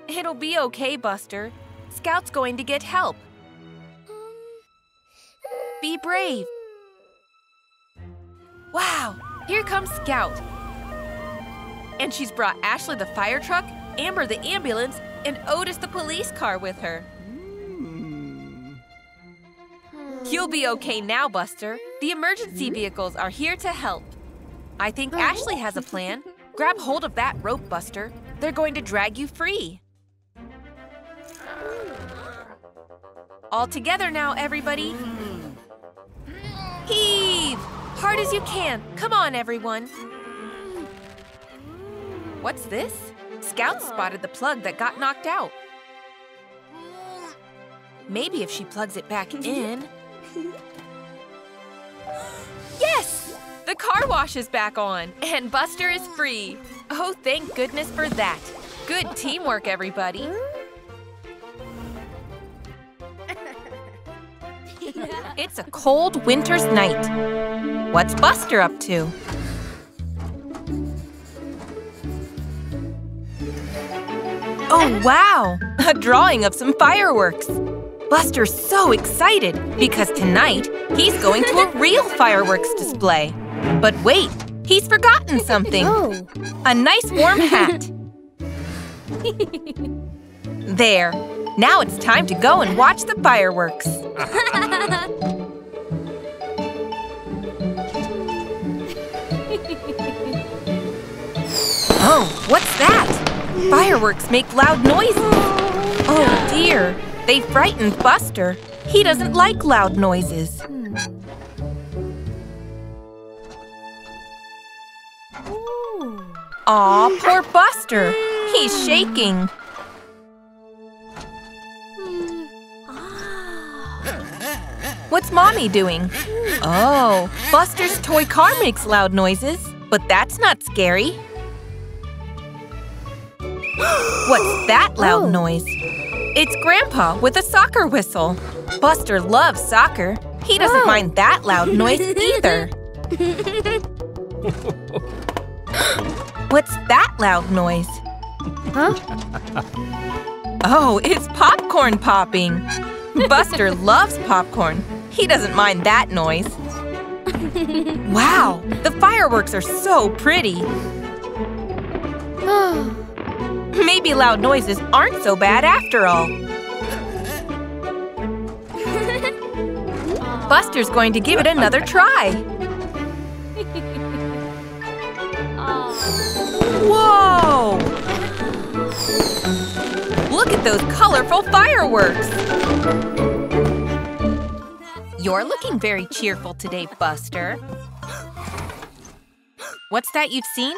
It'll be okay, Buster. Scout's going to get help. Be brave. Wow, here comes Scout. And she's brought Ashley the fire truck, Amber the ambulance, and Otis the police car with her. You'll be okay now, Buster. The emergency vehicles are here to help. I think Ashley has a plan. Grab hold of that rope, Buster. They're going to drag you free. All together now, everybody. Heave! Hard as you can. Come on, everyone. What's this? Scout spotted the plug that got knocked out. Maybe if she plugs it back in. Yes! The car wash is back on, and Buster is free. Oh, thank goodness for that. Good teamwork, everybody. It's a cold winter's night. What's Buster up to? Oh, wow! A drawing of some fireworks. Buster's so excited because tonight he's going to a real fireworks display. But wait, he's forgotten something. Oh. A nice warm hat. There. Now it's time to go and watch the fireworks. Oh, what's that? Fireworks make loud noises. Oh dear, they frightened Buster. He doesn't like loud noises. Hmm. Aw, poor Buster. He's shaking. What's Mommy doing? Oh, Buster's toy car makes loud noises, but that's not scary. What's that loud oh. noise? It's Grandpa with a soccer whistle. Buster loves soccer. He doesn't oh. mind that loud noise either. What's that loud noise? Huh? Oh, it's popcorn popping. Buster loves popcorn. He doesn't mind that noise. Wow, the fireworks are so pretty. Maybe loud noises aren't so bad after all. Buster's going to give it another try. Whoa! Look at those colorful fireworks! You're looking very cheerful today, Buster. What's that you've seen?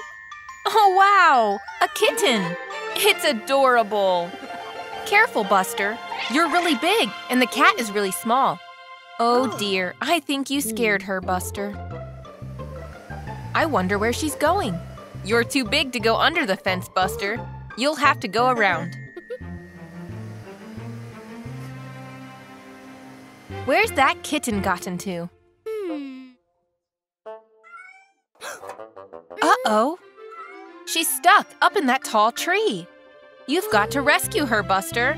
Oh, wow! A kitten! It's adorable! Careful, Buster. You're really big, and the cat is really small. Oh dear, I think you scared her, Buster. I wonder where she's going. You're too big to go under the fence, Buster. You'll have to go around. Where's that kitten gotten to? Hmm. Uh-oh. She's stuck up in that tall tree. You've got to rescue her, Buster.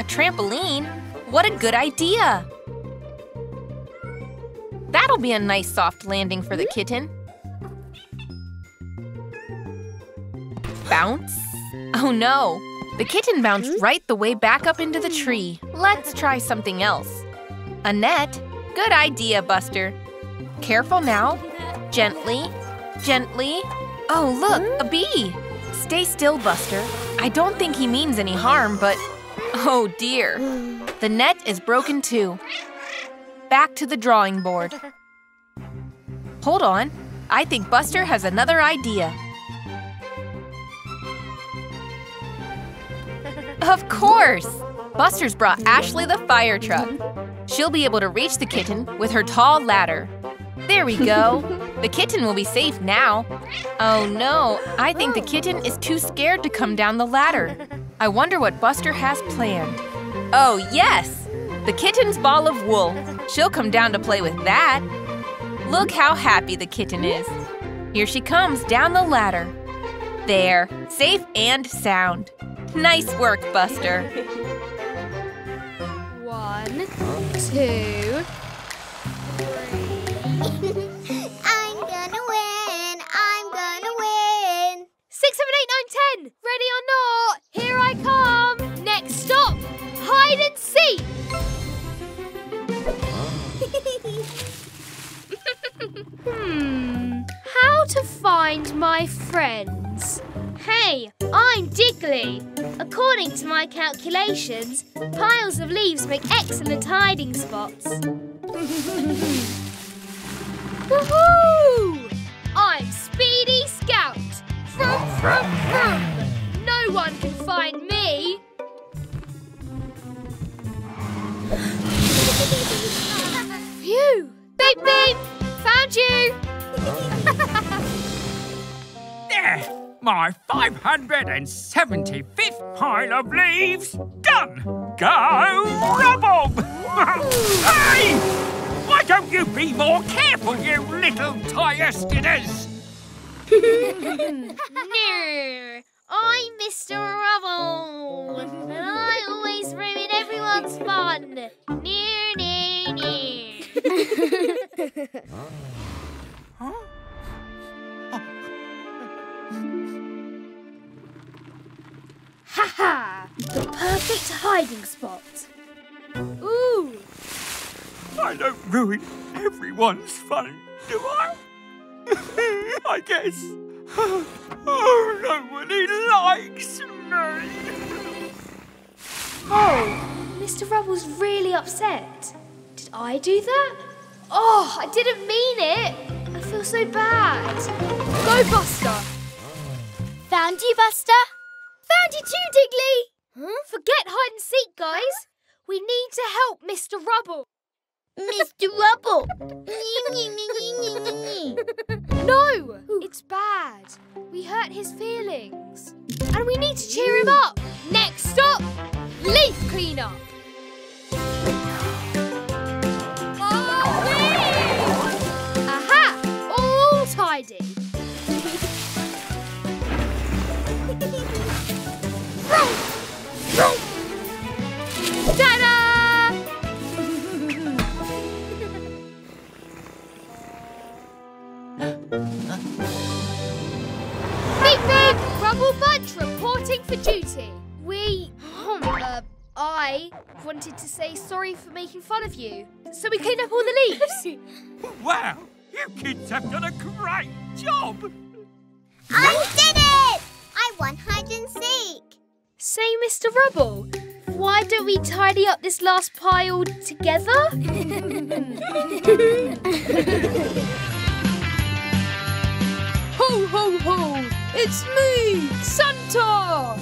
A trampoline? What a good idea! That'll be a nice soft landing for the hmm? kitten. Bounce? Oh no! The kitten bounced right the way back up into the tree. Let's try something else. A net? Good idea, Buster. Careful now. Gently. Gently. Oh, look, a hmm? bee. Stay still, Buster. I don't think he means any harm, but... Oh dear. The net is broken too. Back to the drawing board. Hold on. I think Buster has another idea. Of course! Buster's brought Ashley the fire truck. She'll be able to reach the kitten with her tall ladder. There we go. The kitten will be safe now. Oh no, I think the kitten is too scared to come down the ladder. I wonder what Buster has planned. Oh yes! The kitten's ball of wool. She'll come down to play with that. Look how happy the kitten is. Here she comes down the ladder. There, safe and sound. Nice work, Buster. One, two, I'm According to my calculations, piles of leaves make excellent hiding spots. Woohoo! I'm Speedy Scout. From, from, from. No one can find me. Phew! Beep beep! Found you! There! My 575th pile of leaves done! Go, Rubble! hey! Why don't you be more careful, you little tire skidders? no, I'm Mr. Rubble, and I always ruin everyone's fun. Near, near, near. Ha ha! The perfect hiding spot. Ooh! I don't ruin everyone's fun, do I? I guess. Oh, nobody likes me. Oh, Mr. Rubble's really upset. Did I do that? Oh, I didn't mean it. I feel so bad. Go, Buster. Found you, Buster. Found you too, Diggly. Forget hide and seek, guys. We need to help Mr. Rubble. Mr. Rubble. No, it's bad. We hurt his feelings. And we need to cheer him up. Next stop, leaf cleanup. Aha! All tidy. Wanted to say sorry for making fun of you. So we cleaned up all the leaves. Wow, you kids have done a great job. I did it! I won hide and seek. Say, Mr. Rubble, why don't we tidy up this last pile together? ho, ho, ho! It's me, Santa!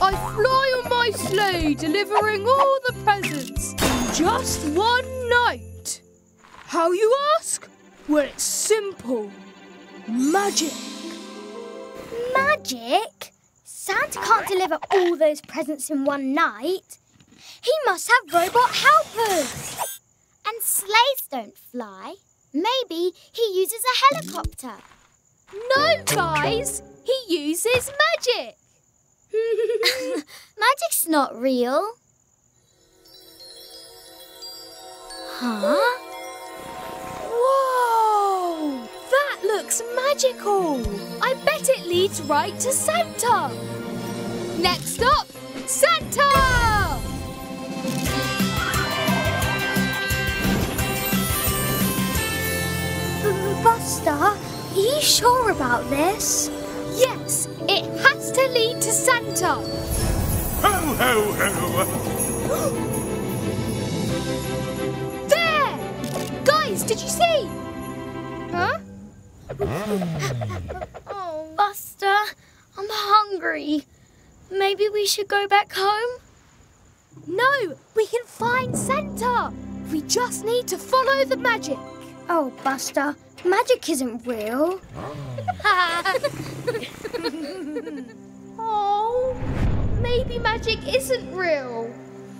I fly on my sleigh delivering all the presents in just one night. How you ask? Well, it's simple. Magic. Magic? Santa can't deliver all those presents in one night. He must have robot helpers. And sleighs don't fly. Maybe he uses a helicopter. No, guys! He uses magic! Magic's not real. Huh? Whoa! That looks magical! I bet it leads right to Santa! Next stop, Santa! Buster, are you sure about this? Yes, it has to lead to Santa! Ho, ho, ho. There! Guys, did you see? Huh? Oh, Buster, I'm hungry. Maybe we should go back home? No, we can find Santa! We just need to follow the magic. Oh, Buster, magic isn't real. oh, maybe magic isn't real.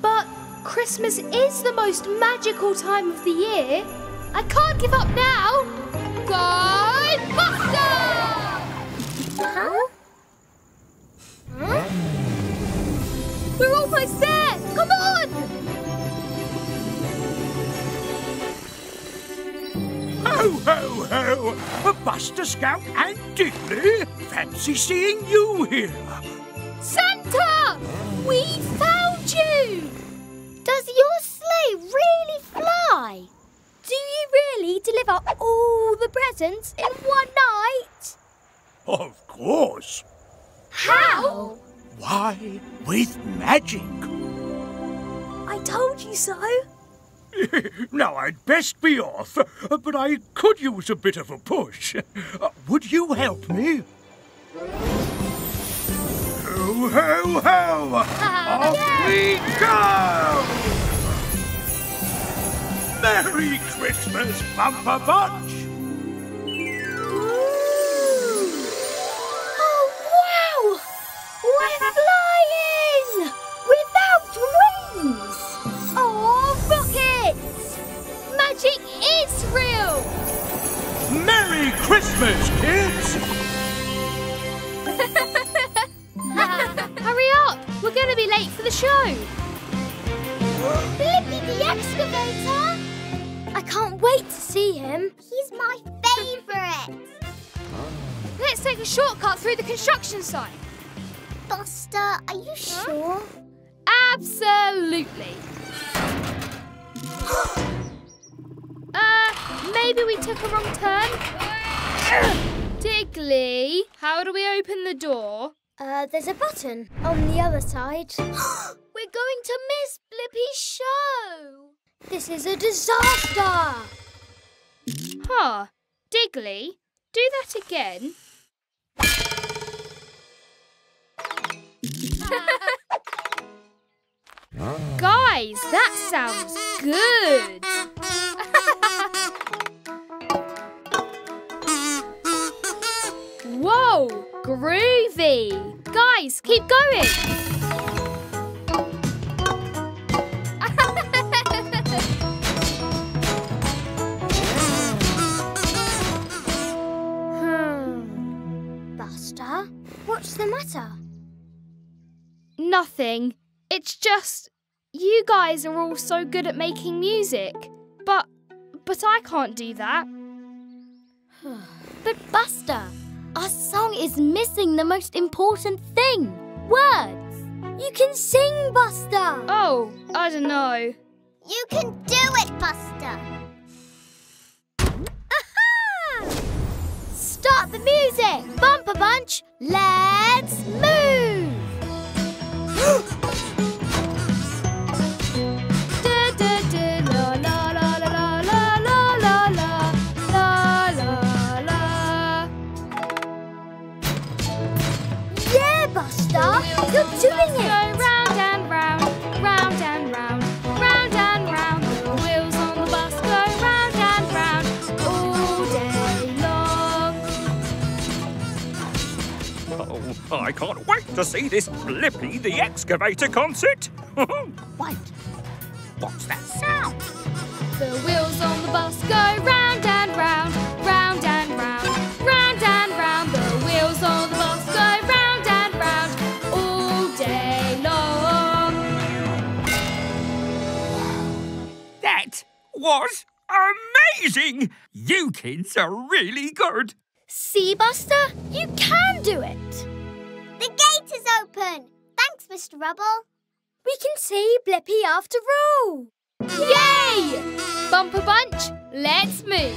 But Christmas is the most magical time of the year. I can't give up now. Go, Buster! Ho, ho, ho! Buster Scout and Diggly, fancy seeing you here. Santa! We found you! Does your sleigh really fly? Do you really deliver all the presents in one night? Of course. How? Why, with magic. I told you so. now, I'd best be off, but I could use a bit of a push. Would you help me? Ho, ho, ho! Off we go! Merry Christmas, Bumper Bunch! Oh, wow! We're flying! Magic is! Merry Christmas, kids! Hurry up! We're going to be late for the show. Blippi the excavator! I can't wait to see him. He's my favourite. Let's take a shortcut through the construction site. Buster, are you sure? Absolutely. maybe we took a wrong turn. Diggly, how do we open the door? Uh, there's a button on the other side. We're going to miss Blippi's show. This is a disaster. Huh. Diggly, do that again. Guys, that sounds good. Whoa, groovy. Guys, keep going. Hmm. Buster, what's the matter? Nothing. It's just you guys are all so good at making music. But but I can't do that. But Buster, our song is missing the most important thing words. You can sing, Buster. Oh, I don't know. You can do it, Buster. Aha! Start the music. Bumper Bunch, let's move. you're doing Go it. round and round, round and round, round and round. The wheels on the bus go round and round all day long. Oh, I can't wait to see this Blippi the Excavator concert. Wait, what's that sound? The wheels on the bus go round and round, round and round, round and round. The wheels on the bus was amazing! You kids are really good. See, Buster, you can do it. The gate is open. Thanks, Mr. Rubble. We can see Blippi after all. Yay! Bumper Bunch, let's move.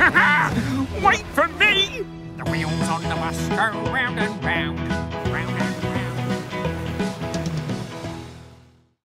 Wait for me! The wheels on the bus go round and round, round and